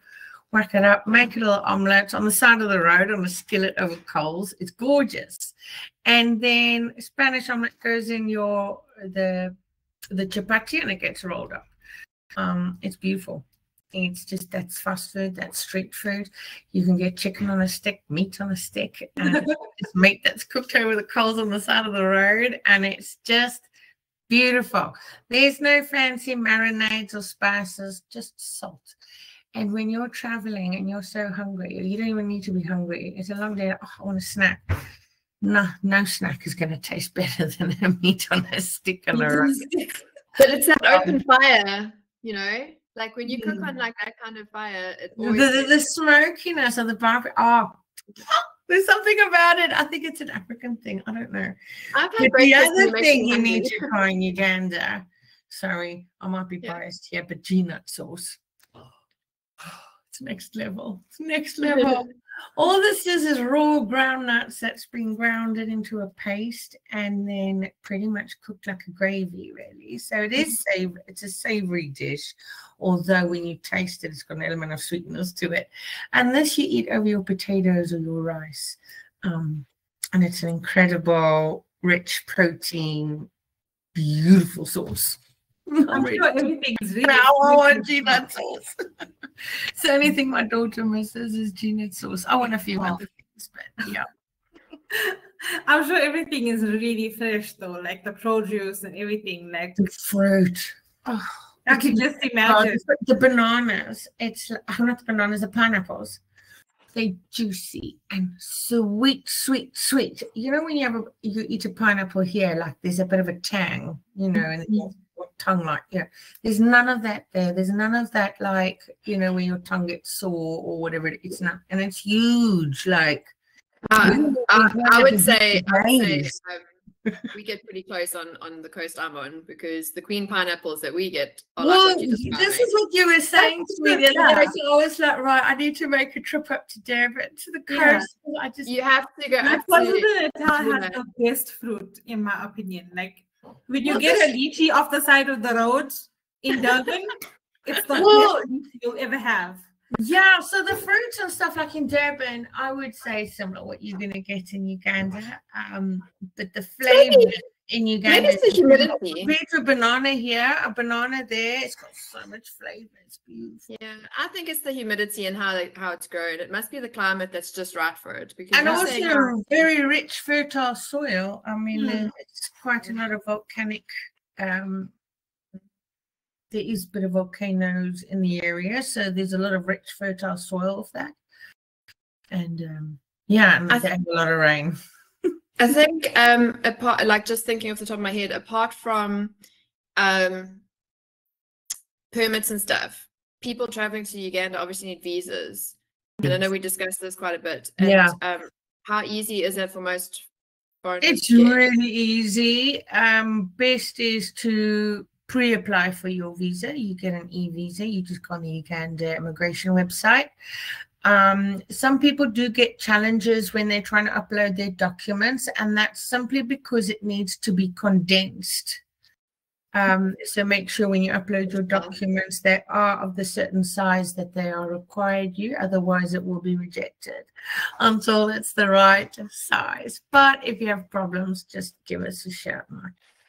whack it up, make a little omelette on the side of the road on a skillet over coals. It's gorgeous. And then Spanish omelette goes in your the the chapati and it gets rolled up. Um, it's beautiful. It's just that's fast food, that's street food. You can get chicken on a stick, meat on a stick, and it's meat that's cooked over the coals on the side of the road, and it's just beautiful. There's no fancy marinades or spices, just salt. And when you're traveling and you're so hungry, you don't even need to be hungry. It's a long day. Oh, I want a snack. No, no snack is going to taste better than a meat on a stick on a road. But it's that um, open fire, you know. Like when you cook on like that kind of fire, it the, the, the smokiness of the barbecue. Oh, there's something about it. I think it's an African thing. I don't know. I've had but the other thing you need to try in Uganda. Sorry, I might be biased yeah. here, but G nut sauce. It's next level. It's next level. All this is is raw ground nuts that's been grounded into a paste and then pretty much cooked like a gravy, really. So it is savory. It's a savory dish, although when you taste it, it's got an element of sweetness to it. And this you eat over your potatoes or your rice. Um, and it's an incredible, rich protein, beautiful sauce. I'm sure everything's really now I want G-nut sauce. it's the only thing my daughter misses is G-nut sauce. I want a few oh. other things, but yeah. I'm sure everything is really fresh though, like the produce and everything, like the fruit. Oh, I can just imagine oh, the, bananas. It's not the bananas, the pineapples. They're juicy and sweet, sweet, sweet. You know when you have a, you eat a pineapple here, like there's a bit of a tang, you know, and mm-hmm tongue like yeah there's none of that there there's none of that like you know when your tongue gets sore or whatever it's not and it's huge like uh, I, I, would say, I would say um, we get pretty close on on the coast I'm on because the queen pineapples that we get are well, like this is what you were saying to me the other day. So I was like, right, I need to make a trip up to Durban to the coast. Yeah. I just you have to go. That's the Natal has the best fruit, in my opinion. Like when you well, get this... a lychee off the side of the road in Durban, it's the well, best you'll ever have. Yeah, so the fruits and stuff like in Durban, I would say similar what you're gonna get in Uganda. Um, but the flavor in Uganda. Maybe it's the humidity. a banana here, a banana there. It's got so much flavor. It's beautiful. Yeah, I think it's the humidity and how how it's grown. It must be the climate that's just right for it. Because and also saying, very rich, fertile soil. I mean, mm. it's quite a lot of volcanic. Um, there is a bit of volcanoes in the area, so there's a lot of rich, fertile soil of that. And um, yeah, and they have a lot of rain. I think um apart like just thinking off the top of my head, apart from um permits and stuff, people traveling to Uganda obviously need visas. And I know we discussed this quite a bit. And, yeah. Um, how easy is it for most foreigners? It's really easy. Um, best is to pre-apply for your visa. You get an e-visa. You just go on the Uganda immigration website. Um, some people do get challenges when they're trying to upload their documents, and that's simply because it needs to be condensed. Um, so make sure when you upload your documents, they are of the certain size that they are required you, otherwise it will be rejected until it's the right size. But if you have problems, just give us a shout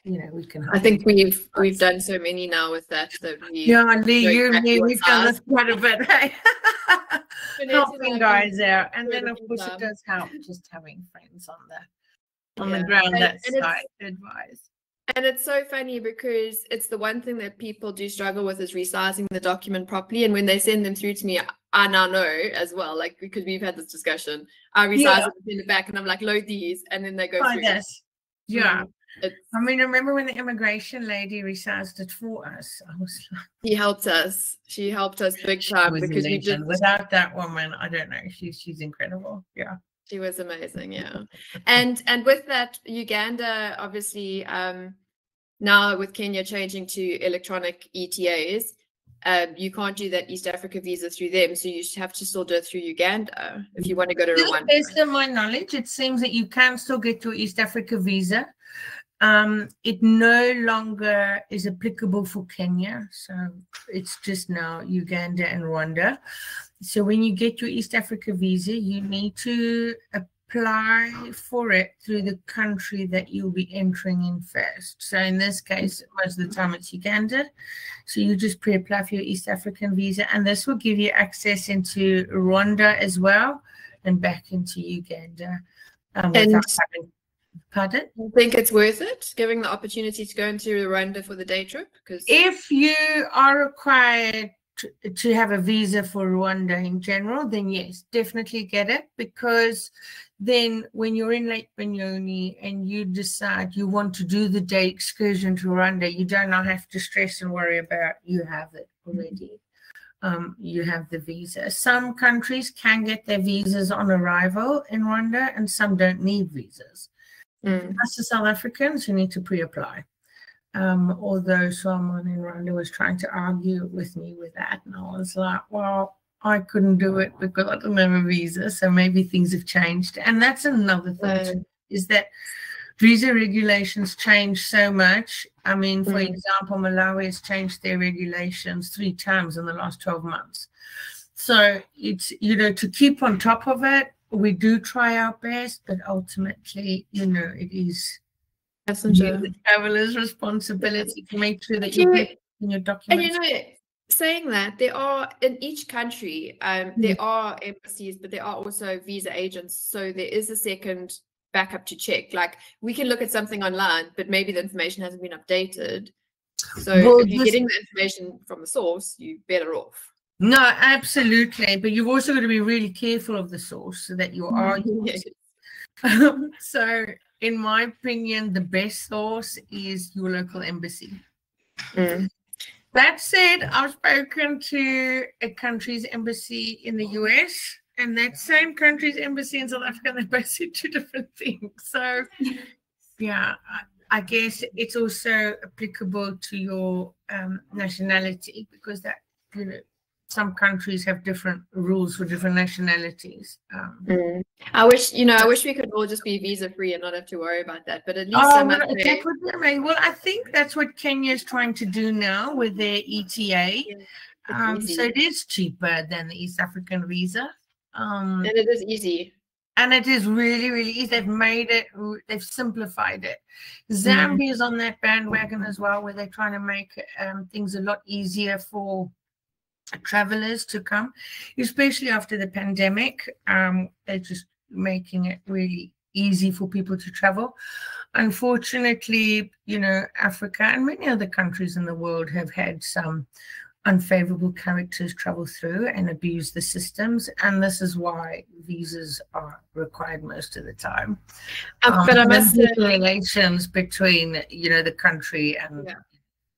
you know, we can. I think we've we've done so many now with that that we. Yeah, Lee, you and me, we've done this quite a bit. Hey? Helping guys out, and then of course it does help just having friends on the on yeah. the ground and, that and side advice. And it's so funny because it's the one thing that people do struggle with is resizing the document properly. And when they send them through to me, I now know as well, like because we've had this discussion. I resize yeah. it in the back and I'm like, load these, and then they go oh, through. Yes. Yeah. Mm, I mean, remember when the immigration lady resized it for us? I was like, She helped us. She helped us big time because we just without that woman, I don't know. She's she's incredible. Yeah. She was amazing, yeah. and and with that, Uganda obviously um now with Kenya changing to electronic ETAs, um, you can't do that East Africa visa through them. So you have to still do it through Uganda if you want to go to Rwanda. Based on my knowledge, it seems that you can still get your East Africa visa. Um, it no longer is applicable for Kenya. So it's just now Uganda and Rwanda. So when you get your East Africa visa, you need to apply for it through the country that you'll be entering in first. So in this case, most of the time it's Uganda. So you just pre-apply for your East African visa, and this will give you access into Rwanda as well, and back into Uganda. Um, and having, pardon? I think it's worth it, giving the opportunity to go into Rwanda for the day trip. Because if you are required to, to have a visa for Rwanda in general, then yes, definitely get it because then when you're in Lake Bunyonyi and you decide you want to do the day excursion to Rwanda, you don't have to stress and worry about you have it already. Um, you have the visa. Some countries can get their visas on arrival in Rwanda and some don't need visas. Mm. That's the South Africans who need to pre-apply. Um, although someone in Rwanda was trying to argue with me with that, and I was like, well, I couldn't do it because I don't have a visa. So maybe things have changed. And that's another thing is that visa regulations change so much. I mean, for mm. example, Malawi has changed their regulations three times in the last 12 months. So it's, you know, to keep on top of it, we do try our best, but ultimately, you know, it is the traveler's responsibility to make sure that you get in your documents. And you know, saying that there are in each country um, there mm. are embassies but there are also visa agents so there is a second backup to check. Like we can look at something online but maybe the information hasn't been updated. So well, if you're this... getting the information from the source you're better off no absolutely but you've also got to be really careful of the source so that you are yes. so in my opinion the best source is your local embassy mm. That said, I've spoken to a country's embassy in the US, and that same country's embassy in South Africa, and they're basically two different things. So, yeah, I, I guess it's also applicable to your um, nationality because that, you know, some countries have different rules for different nationalities. Um, mm. I wish, you know, I wish we could all just be visa free and not have to worry about that. But at least oh, well, that would be amazing. Well, I think that's what Kenya is trying to do now with their ETA. Yeah, um, so it is cheaper than the East African visa. Um, and it is easy. And it is really, really easy. They've made it, they've simplified it. Zambia mm. is on that bandwagon as well, where they're trying to make um, things a lot easier for travelers to come, especially after the pandemic. Um, they're just making it really easy for people to travel. Unfortunately, you know, Africa and many other countries in the world have had some unfavorable characters travel through and abuse the systems. And this is why visas are required most of the time. Um, but I must relations between, you know, the country and yeah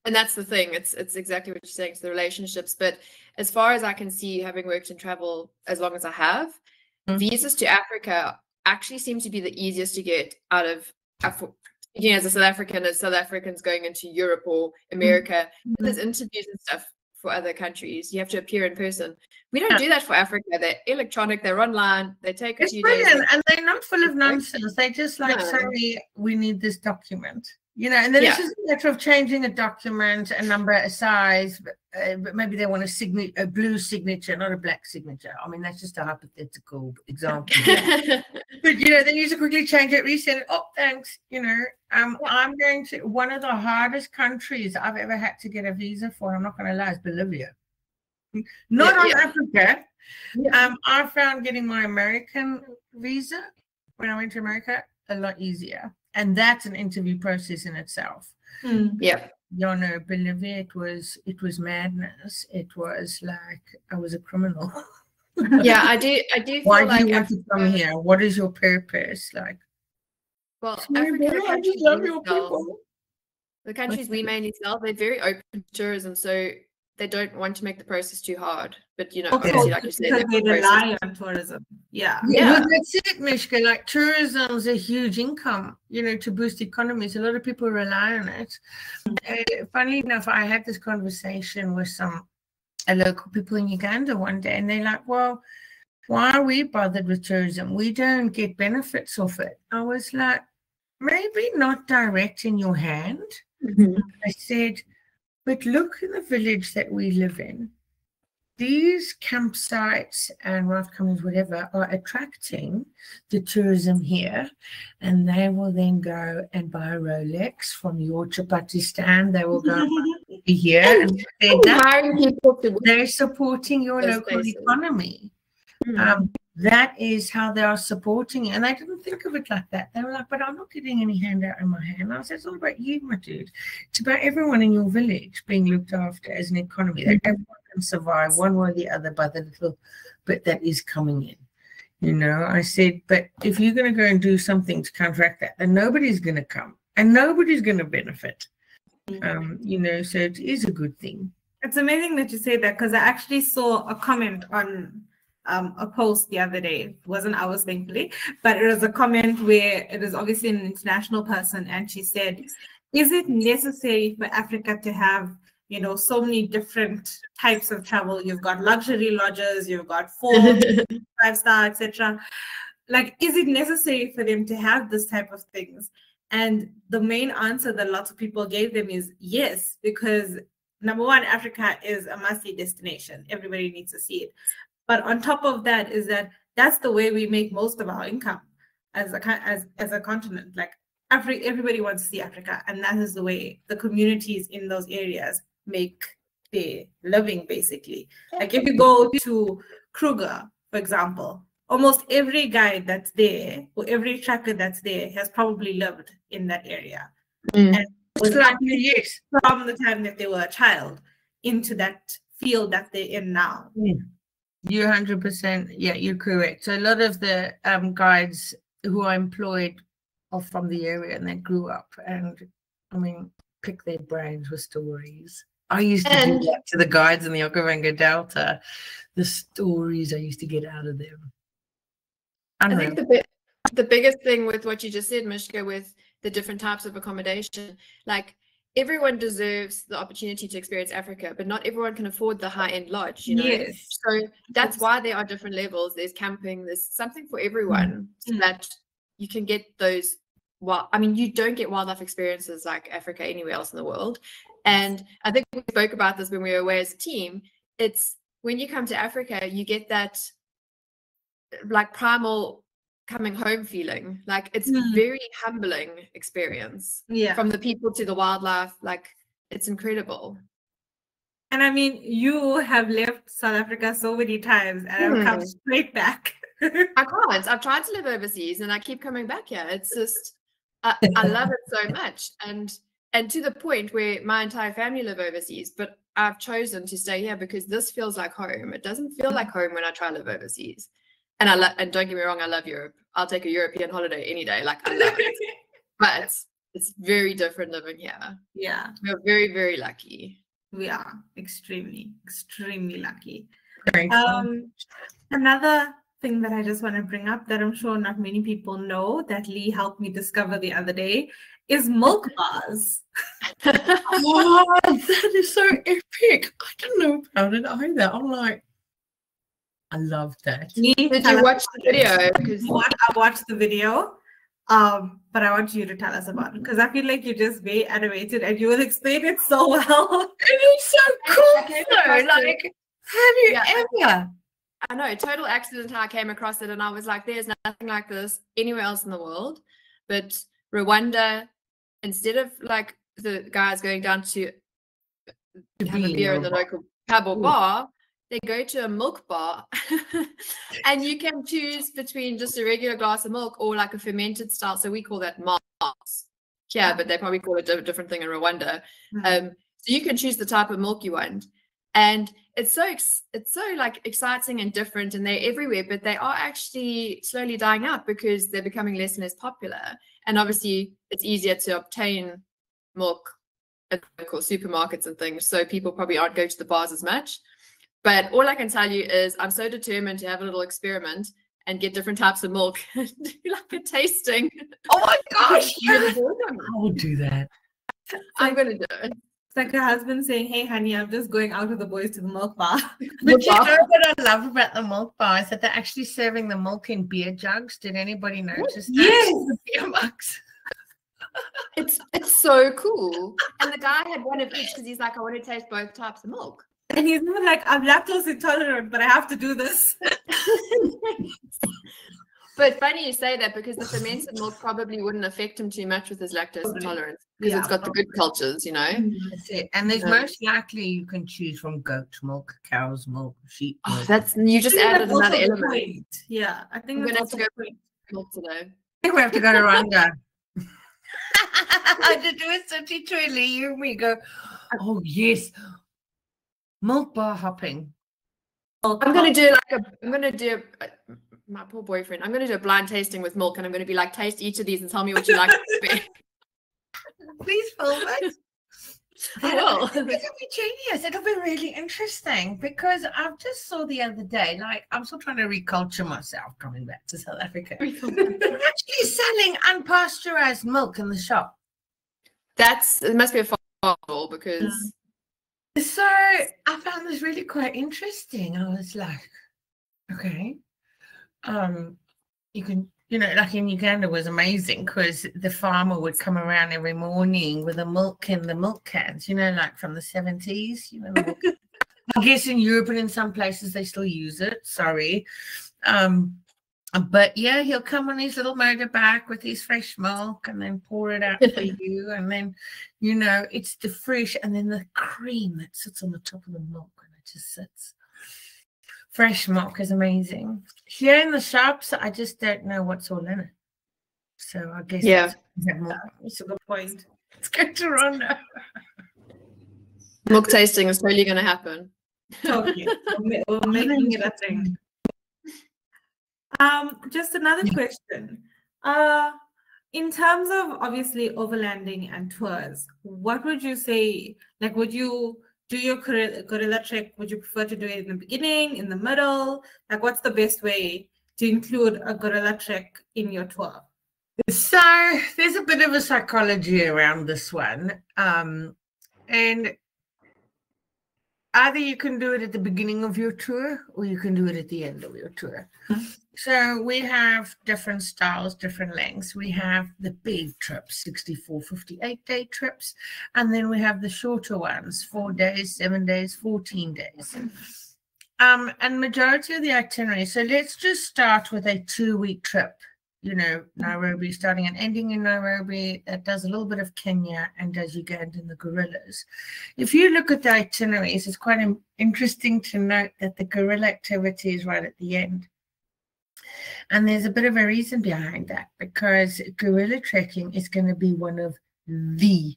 and that's the thing it's it's exactly what you're saying to the relationships but as far as i can see having worked in travel as long as i have mm-hmm. visas to africa actually seem to be the easiest to get out of speaking as a south african as south africans going into europe or america mm-hmm. there's interviews and stuff for other countries you have to appear in person we don't yeah. do that for africa they're electronic they're online they take it's brilliant days. and they're not full of nonsense they just like no. sorry we need this document you know, and then yeah. it's just a matter of changing a document, a number, a size, but, uh, but maybe they want a, sign- a blue signature, not a black signature. I mean, that's just a hypothetical example. but you know, then you just quickly change it, reset it. Oh, thanks. You know, um, yeah. I'm going to one of the hardest countries I've ever had to get a visa for. I'm not going to lie, is Bolivia. Not yeah, on Africa. Um, I found getting my American visa when I went to America a lot easier and that's an interview process in itself. Mm. Yeah. You know, Bolivia, it was it was madness. It was like I was a criminal. yeah, I do. I do. Why do like you want to come here? What is your purpose? Like, well, Africa, I just love your people. The countries we mainly sell, they're very open to tourism, so they don't want to make the process too hard. But you know, okay. obviously, like you said, they rely on tourism. Yeah. Yeah. Well, that's it, Mishka. Like tourism is a huge income, you know, to boost economies. A lot of people rely on it. Uh, funnily enough, I had this conversation with some uh, local people in Uganda one day, and they're like, well, why are we bothered with tourism? We don't get benefits of it. I was like, maybe not direct in your hand. Mm-hmm. I said, but look in the village that we live in. These campsites and raft companies, whatever, are attracting the tourism here, and they will then go and buy a Rolex from your chapati stand. They will go here, and they're, they're supporting your local economy. Mm. Um, that is how they are supporting it. And I didn't think of it like that. They were like, but I'm not getting any handout in my hand. I said, it's all about you, my dude. It's about everyone in your village being looked after as an economy that mm-hmm. everyone can survive one way or the other by the little bit that is coming in. You know, I said, but if you're going to go and do something to counteract that, then nobody's going to come and nobody's going to benefit. Mm-hmm. Um, you know, so it is a good thing. It's amazing that you say that because I actually saw a comment on um, a post the other day. It wasn't ours, thankfully, but it was a comment where it was obviously an international person, and she said, "Is it necessary for Africa to have?" You know, so many different types of travel. You've got luxury lodges, you've got four, five star, etc. Like, is it necessary for them to have this type of things? And the main answer that lots of people gave them is yes, because number one, Africa is a must-see destination. Everybody needs to see it. But on top of that is that that's the way we make most of our income as a as as a continent. Like every everybody wants to see Africa, and that is the way the communities in those areas make their living. Basically, like if you go to Kruger, for example, almost every guide that's there or every tracker that's there has probably lived in that area. Mm. And was like years from the time that they were a child into that field that they're in now. Mm. You're 100%, yeah, you're correct. So a lot of the um, guides who are employed are from the area and they grew up and, I mean, pick their brains with stories. I used to and, do that to the guides in the Okavango Delta. The stories I used to get out of them. I, I think the, the biggest thing with what you just said, Mishka, with the different types of accommodation, like everyone deserves the opportunity to experience Africa, but not everyone can afford the high end lodge, you know. Yes. So that's why there are different levels. There's camping, there's something for everyone mm. so that you can get those well, I mean, you don't get wildlife experiences like Africa anywhere else in the world. And I think we spoke about this when we were away as a team. It's when you come to Africa, you get that like primal coming home feeling. Like it's mm. very humbling experience yeah. from the people to the wildlife. Like it's incredible. And i mean you have left south africa so many times and mm. i've come hmm. straight back. I can't. I've tried to live overseas and i keep coming back here. It's just I, I love it so much. And and to the point where my entire family live overseas but i've chosen to stay here because this feels like home. It doesn't feel like home when i try to live overseas and I love and don't get me wrong, I love Europe. I'll take a European holiday any day. Like I love it. but it's very different living here. Yeah. We're very, very lucky. We are extremely, extremely lucky. Um, another thing that I just want to bring up that I'm sure not many people know that Lee helped me discover the other day is milk bars. oh, that is so epic. I didn't know about it either. I'm like, I love that. Did you watch the video? Because I watched the video. Um, but I want you to tell us about it because I feel like you're just very animated and you will explain it so well. It is so cool though. Like, have you yeah. ever? I know, total accident how I came across it, and I was like, "There's nothing like this anywhere else in the world." But Rwanda, instead of like the guys going down to, to have a beer in the local pub or bar, they go to a milk bar and you can choose between just a regular glass of milk or like a fermented style. So we call that maas. Yeah, but they probably call it a different thing in Rwanda. Mm-hmm. Um, so you can choose the type of milk you want. And it's so it's so like exciting and different and they're everywhere but they are actually slowly dying out because they're becoming less and less popular and obviously it's easier to obtain milk at local supermarkets and things so people probably aren't going to the bars as much but all i can tell you is i'm so determined to have a little experiment and get different types of milk and do like a tasting oh my gosh i would do that i'm gonna do it like her husband saying, Hey, honey, I'm just going out with the boys to the milk bar. but you know what I love about the milk bar is that they're actually serving the milk in beer jugs. Did anybody notice that? Yes. beer mugs. it's it's so cool. And the guy had one of each because he's like, I want to taste both types of milk. And he's like, I'm lactose intolerant, but I have to do this. But funny you say that because the fermented milk probably wouldn't affect him too much with his lactose intolerance because yeah, it's got probably. the good cultures, you know. Mm-hmm. That's it. And there's yeah. most likely you can choose from goat milk, cow's milk, sheep oh, milk. Oh, that's you just added another element. Point. Yeah, I think we're gonna have to go milk today. I think we have to go to Rwanda. to do a city tour, you and me go. Oh yes, milk bar hopping. I'm gonna do like a. I'm gonna do. A, my poor boyfriend. I'm going to do a blind tasting with milk, and I'm going to be like, taste each of these and tell me what you like. Please film it. I will. It'll be genius. It'll be really interesting because I've just saw the other day, like I'm still trying to reculture myself coming back to South Africa. They're actually selling unpasteurized milk in the shop. That's it must be a fall because mm. So I found this really quite interesting. I was like, okay, um, you can, you know, like in Uganda was amazing because the farmer would come around every morning with the milk in the milk cans, you know, like from the 70s, you know. I guess in Europe and in some places they still use it. Sorry. Um, Uh, but yeah, he'll come on his little motorbike with his fresh milk and then pour it out for you. And then, you know, it's the fresh and then the cream that sits on the top of the milk and it just sits. Fresh milk is amazing. Here in the shops, I just don't know what's all in it. So I guess yeah, that's a good point. Let's go to Rwanda. Milk tasting is totally going to happen. Totally, we're making it a thing. Um, just another question. Uh, in terms of obviously overlanding and tours, what would you say? Like, would you do your gorilla trek would you prefer to do it in the beginning in the middle like what's the best way to include a gorilla trek in your tour so there's a bit of a psychology around this one um, and either you can do it at the beginning of your tour or you can do it at the end of your tour mm-hmm. So we have different styles, different lengths. We mm-hmm. have the big trips, 64, 58 day trips. And then we have the shorter ones, four days, seven days, 14 days. Mm-hmm. Um, and majority of the itinerary. So let's just start with a two week trip. You know, Nairobi, mm-hmm. starting and ending in Nairobi, that does a little bit of Kenya and does Uganda and the gorillas. If you look at the itineraries, it's quite interesting to note that the gorilla activity is right at the end. And there's a bit of a reason behind that because gorilla trekking is going to be one of the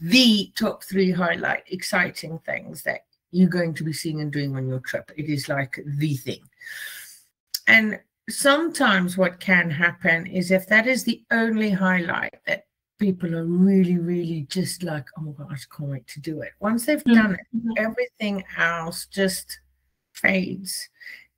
the top three highlight exciting things that you're going to be seeing and doing on your trip. It is like the thing. And sometimes what can happen is if that is the only highlight that people are really, really just like, oh my gosh, I can't wait to do it. Once they've done it, mm-hmm. everything else just fades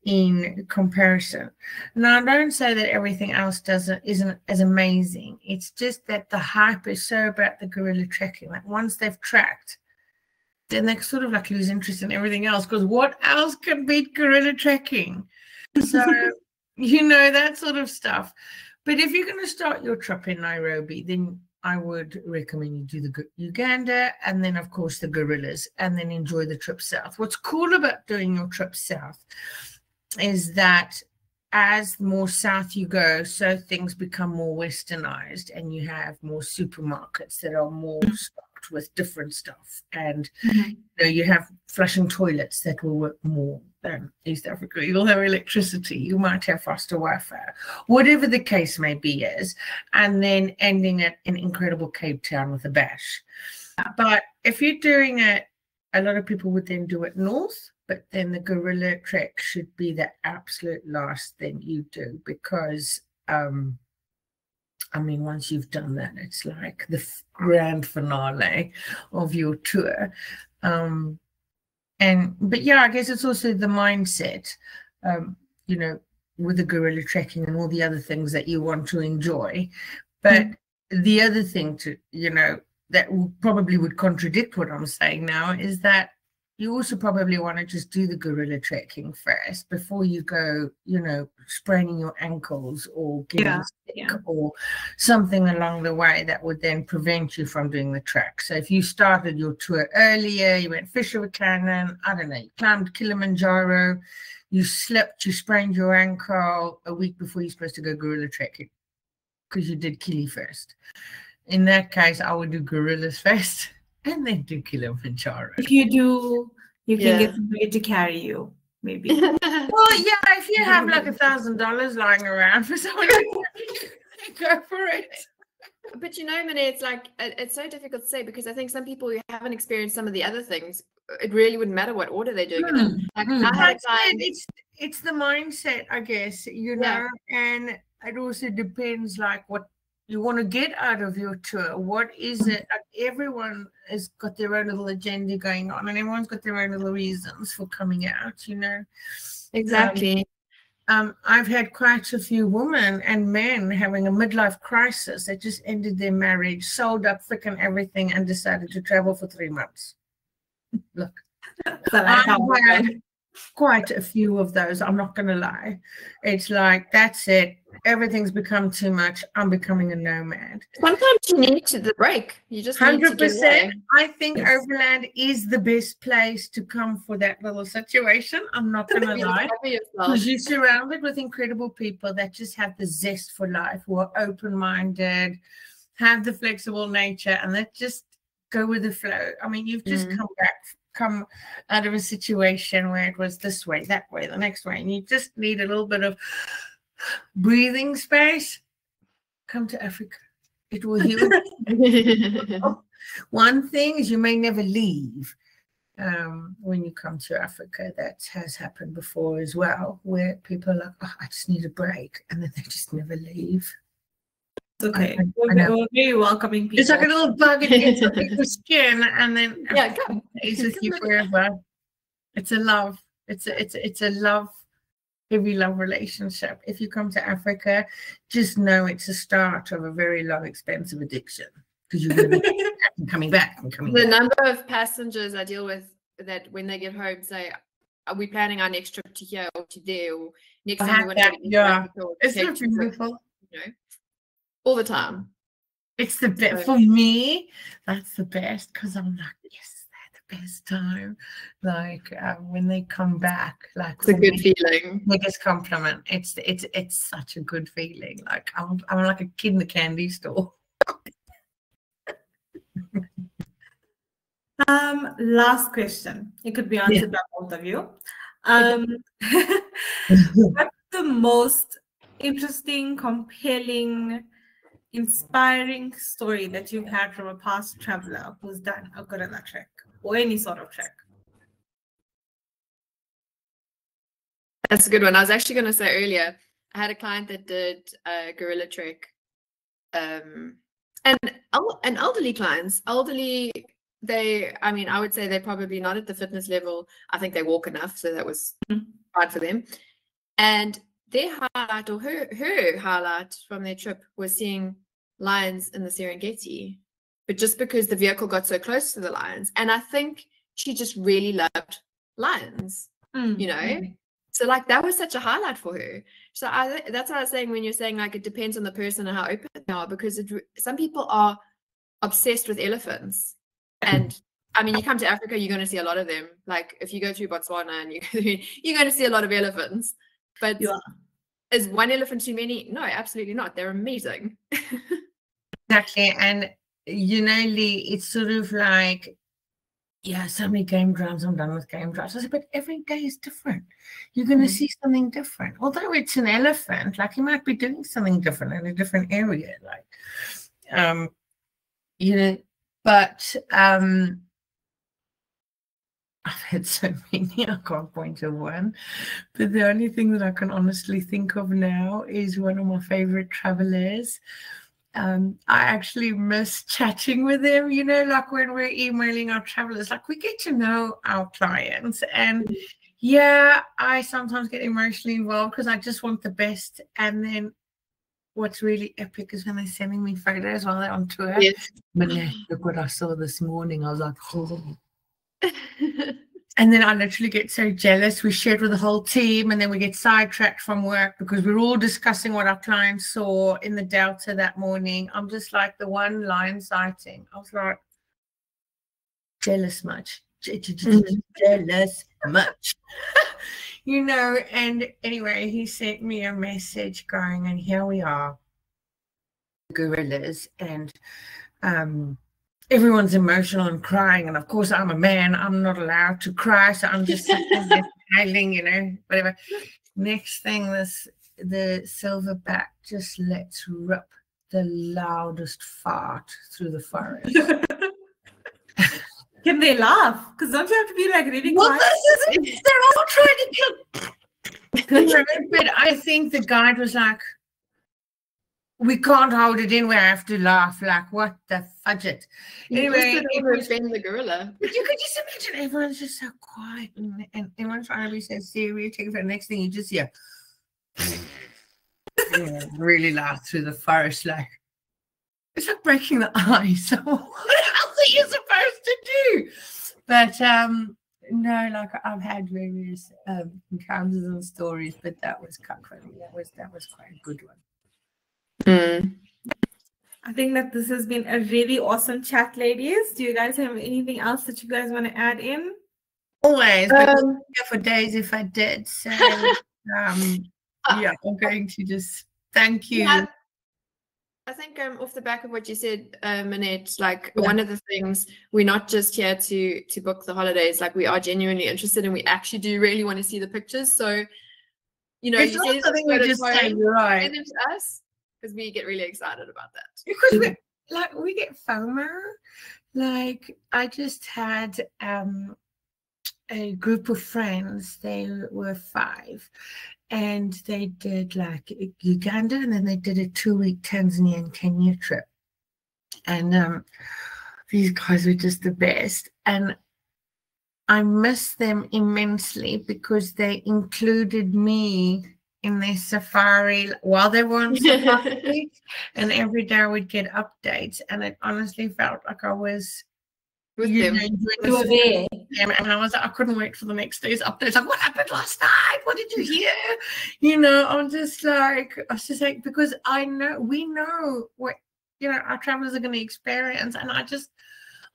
in comparison. Now, I don't say that everything else doesn't isn't as amazing. It's just that the hype is so about the gorilla trekking. Like once they've tracked, then they sort of like lose interest in everything else because what else can beat gorilla trekking? So, you know, that sort of stuff. But if you're going to start your trip in Nairobi, then I would recommend you do the Uganda and then, of course, the gorillas and then enjoy the trip south. What's cool about doing your trip south is that as more south you go, so things become more westernized and you have more supermarkets that are more mm-hmm. stocked with different stuff. And mm-hmm. you, know, you have flushing toilets that will work more than East Africa. You'll have electricity, you might have faster Wi-Fi, whatever the case may be is, and then ending it in incredible Cape Town with a bash. But if you're doing it, a lot of people would then do it north but then the gorilla trek should be the absolute last thing you do because um I mean, once you've done that, it's like the grand finale of your tour. Um, and but yeah, I guess it's also the mindset, um, you know, with the gorilla trekking and all the other things that you want to enjoy. But the other thing to, you know, that probably would contradict what I'm saying now is that you also probably want to just do the gorilla trekking first before you go, you know, spraining your ankles or getting yeah, sick yeah. or something along the way that would then prevent you from doing the trek. So if you started your tour earlier, you went Fish Canyon, I don't know, you climbed Kilimanjaro, you slipped, you sprained your ankle a week before you're supposed to go gorilla trekking because you did Kili first. In that case, I would do gorillas first and then do Kilimanjaro. If you do, you can yeah. get somebody to carry you, maybe. well, yeah, if you have like a thousand dollars lying around for someone, go for it. But you know, Minnie, it's like it's so difficult to say because I think some people who haven't experienced some of the other things, it really wouldn't matter what order they're doing mm. Like mm. I had time. It's it's the mindset, I guess, you know, yeah. and it also depends like what you want to get out of your tour. What is it? Everyone has got their own little agenda going on, and everyone's got their own little reasons for coming out. You know, exactly. Um, um, I've had quite a few women and men having a midlife crisis that just ended their marriage, sold up freaking everything, and decided to travel for three months. Look, I've had quite a few of those. I'm not going to lie. It's like that's it everything's become too much. I'm becoming a nomad. Sometimes you need to the break. You just hundred percent. I think yes. Overland is the best place to come for that little situation. I'm not gonna lie, because you're surrounded with incredible people that just have the zest for life, who are open-minded, have the flexible nature, and that just go with the flow. I mean, you've just mm. come back come out of a situation where it was this way, that way, the next way, and you just need a little bit of breathing space, come to Africa. It will heal. One thing is you may never leave um, when you come to Africa. That has happened before as well, where people are like, oh, I just need a break. And then they just never leave. Okay. I, I, we're very welcoming people. It's like a little bug against your skin, and then yeah, stays with you forever. It's a love. It's a it's a, it's a love every love relationship. If you come to Africa, just know it's a start of a very long, expensive addiction because you're going to be coming back and coming the back. number of passengers I deal with that when they get home say, are we planning our next trip to here or to there or next time we want to yeah. It's so beautiful. You know, all the time. It's the best for me. That's the best because I'm like, yes, the best time. Like uh, when they come back, like it's a good feeling. Biggest compliment. It's it's it's such a good feeling. Like I'm I'm like a kid in the candy store. um, last question. It could be answered yeah. by both of you. Um, what's the most interesting, compelling, inspiring story that you've had from a past traveler who's done a gorilla trek? or any sort of trek? That's a good one. I was actually going to say earlier, I had a client that did a gorilla trek. Um, and and elderly clients, elderly, they, I mean, I would say they're probably not at the fitness level. I think they walk enough, so that was mm-hmm. fine for them. And their highlight or her her highlight from their trip was seeing lions in the Serengeti but just because the vehicle got so close to the lions. And I think she just really loved lions, mm. you know? Mm. So like that was such a highlight for her. So I that's what I was saying when you're saying like it depends on the person and how open they are because it, some people are obsessed with elephants. And I mean, you come to Africa, you're going to see a lot of them. Like if you go through Botswana and you you're going to see a lot of elephants. But yeah. is one elephant too many? No, absolutely not. They're amazing. exactly. And you know, Lee, it's sort of like, yeah, so many game drives, I'm done with game drives. I said, but every day is different. You're going to mm-hmm. see something different. Although it's an elephant, like he might be doing something different in a different area, like, um, you know, but um, I've had so many, I can't point to one. But the only thing that I can honestly think of now is one of my favorite travelers. Um, I actually miss chatting with them, you know, like when we're emailing our travelers, like we get to know our clients. And yeah, I sometimes get emotionally involved because I just want the best. And then what's really epic is when they're sending me photos while they're on tour. Yes. look what I saw this morning. I was like, oh. and then I literally get so jealous. We shared with the whole team, and then we get sidetracked from work because we're all discussing what our clients saw in the Delta that morning. I'm just like the one lion sighting. I was like, jealous much. Mm-hmm. Jealous much. you know, and anyway, he sent me a message going, and here we are, gorillas, and um everyone's emotional and crying. And of course, I'm a man, I'm not allowed to cry. So I'm just smiling, you know, whatever. Next thing, this the silverback just lets rip the loudest fart through the forest. Can they laugh? Because don't you have to be like really well, quiet? This is, they're all trying to kill. but I think the guide was like, we can't hold it in. We have to laugh. Like, what the fudget? Anyway, it was been the gorilla. But you could just imagine everyone's just so quiet and, and everyone's trying to be so serious. Take the next thing you just hear yeah, really laugh through the forest. Like, it's like breaking the ice. what else are you supposed to do? But um, no, like I've had various um, encounters and stories, but that was quite funny. That was that was quite a good one. Mm. I think that this has been a really awesome chat, ladies. Do you guys have anything else that you guys want to add in? Always, um, for days if I did. So, um, yeah, I'm going to just thank you. Yeah. I think um, off the back of what you said, uh, Minette, like yeah. one of the things we're not just here to to book the holidays. Like we are genuinely interested, and we actually do really want to see the pictures. So, you know, it's you not something we just say, right? Send them to us because we get really excited about that. Because we like we get FOMO. Like I just had um a group of friends, they were five, and they did like Uganda and then they did a two week Tanzania and Kenya trip. And um, these guys were just the best. And I miss them immensely because they included me in their safari while they were on safari. and every day I would get updates. And it honestly felt like I was with you them. you were there. And I was like, I couldn't wait for the next day's updates. Like, what happened last night? What did you hear? You know, I'm just like, I was just like, because I know we know what you know our travelers are going to experience, and I just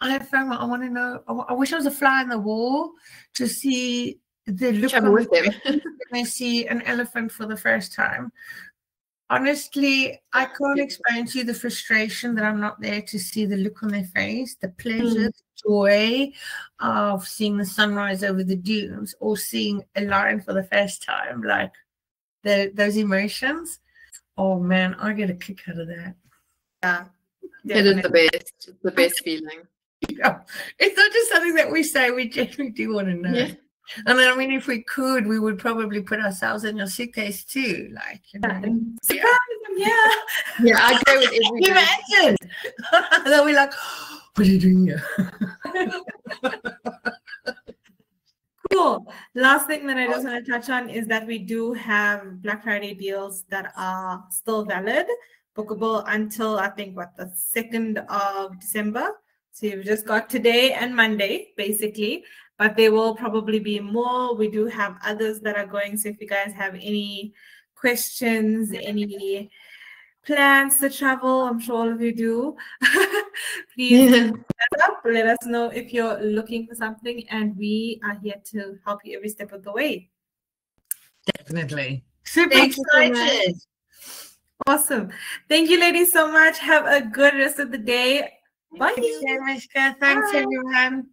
I have found I want to know. I, I wish I was a fly in the wall to see the look with them when they see an elephant for the first time. Honestly, I can't explain to you the frustration that I'm not there to see the look on their face, the pleasure, mm. the joy of seeing the sunrise over the dunes or seeing a lion for the first time. Like the, those emotions. Oh man, I get a kick out of that. Yeah. It is the best. It's the best feeling. Yeah. It's not just something that we say, we genuinely do want to know. Yeah. And I mean, if we could, we would probably put ourselves in your suitcase too. Like, you know, yeah. yeah. Yeah, I go with every Imagine. then we're like, what are you doing here? cool. Last thing that I just want to touch on is that we do have Black Friday deals that are still valid, bookable until I think what the 2nd of December. So you've just got today and Monday, basically but there will probably be more. We do have others that are going. So if you guys have any questions, any plans to travel, I'm sure all of you do. Please yeah. up. Let us know if you're looking for something, and we are here to help you every step of the way. Definitely. Super Thank excited. awesome. Thank you, ladies, so much. Have a good rest of the day. Bye. Thanks, Thanks, everyone.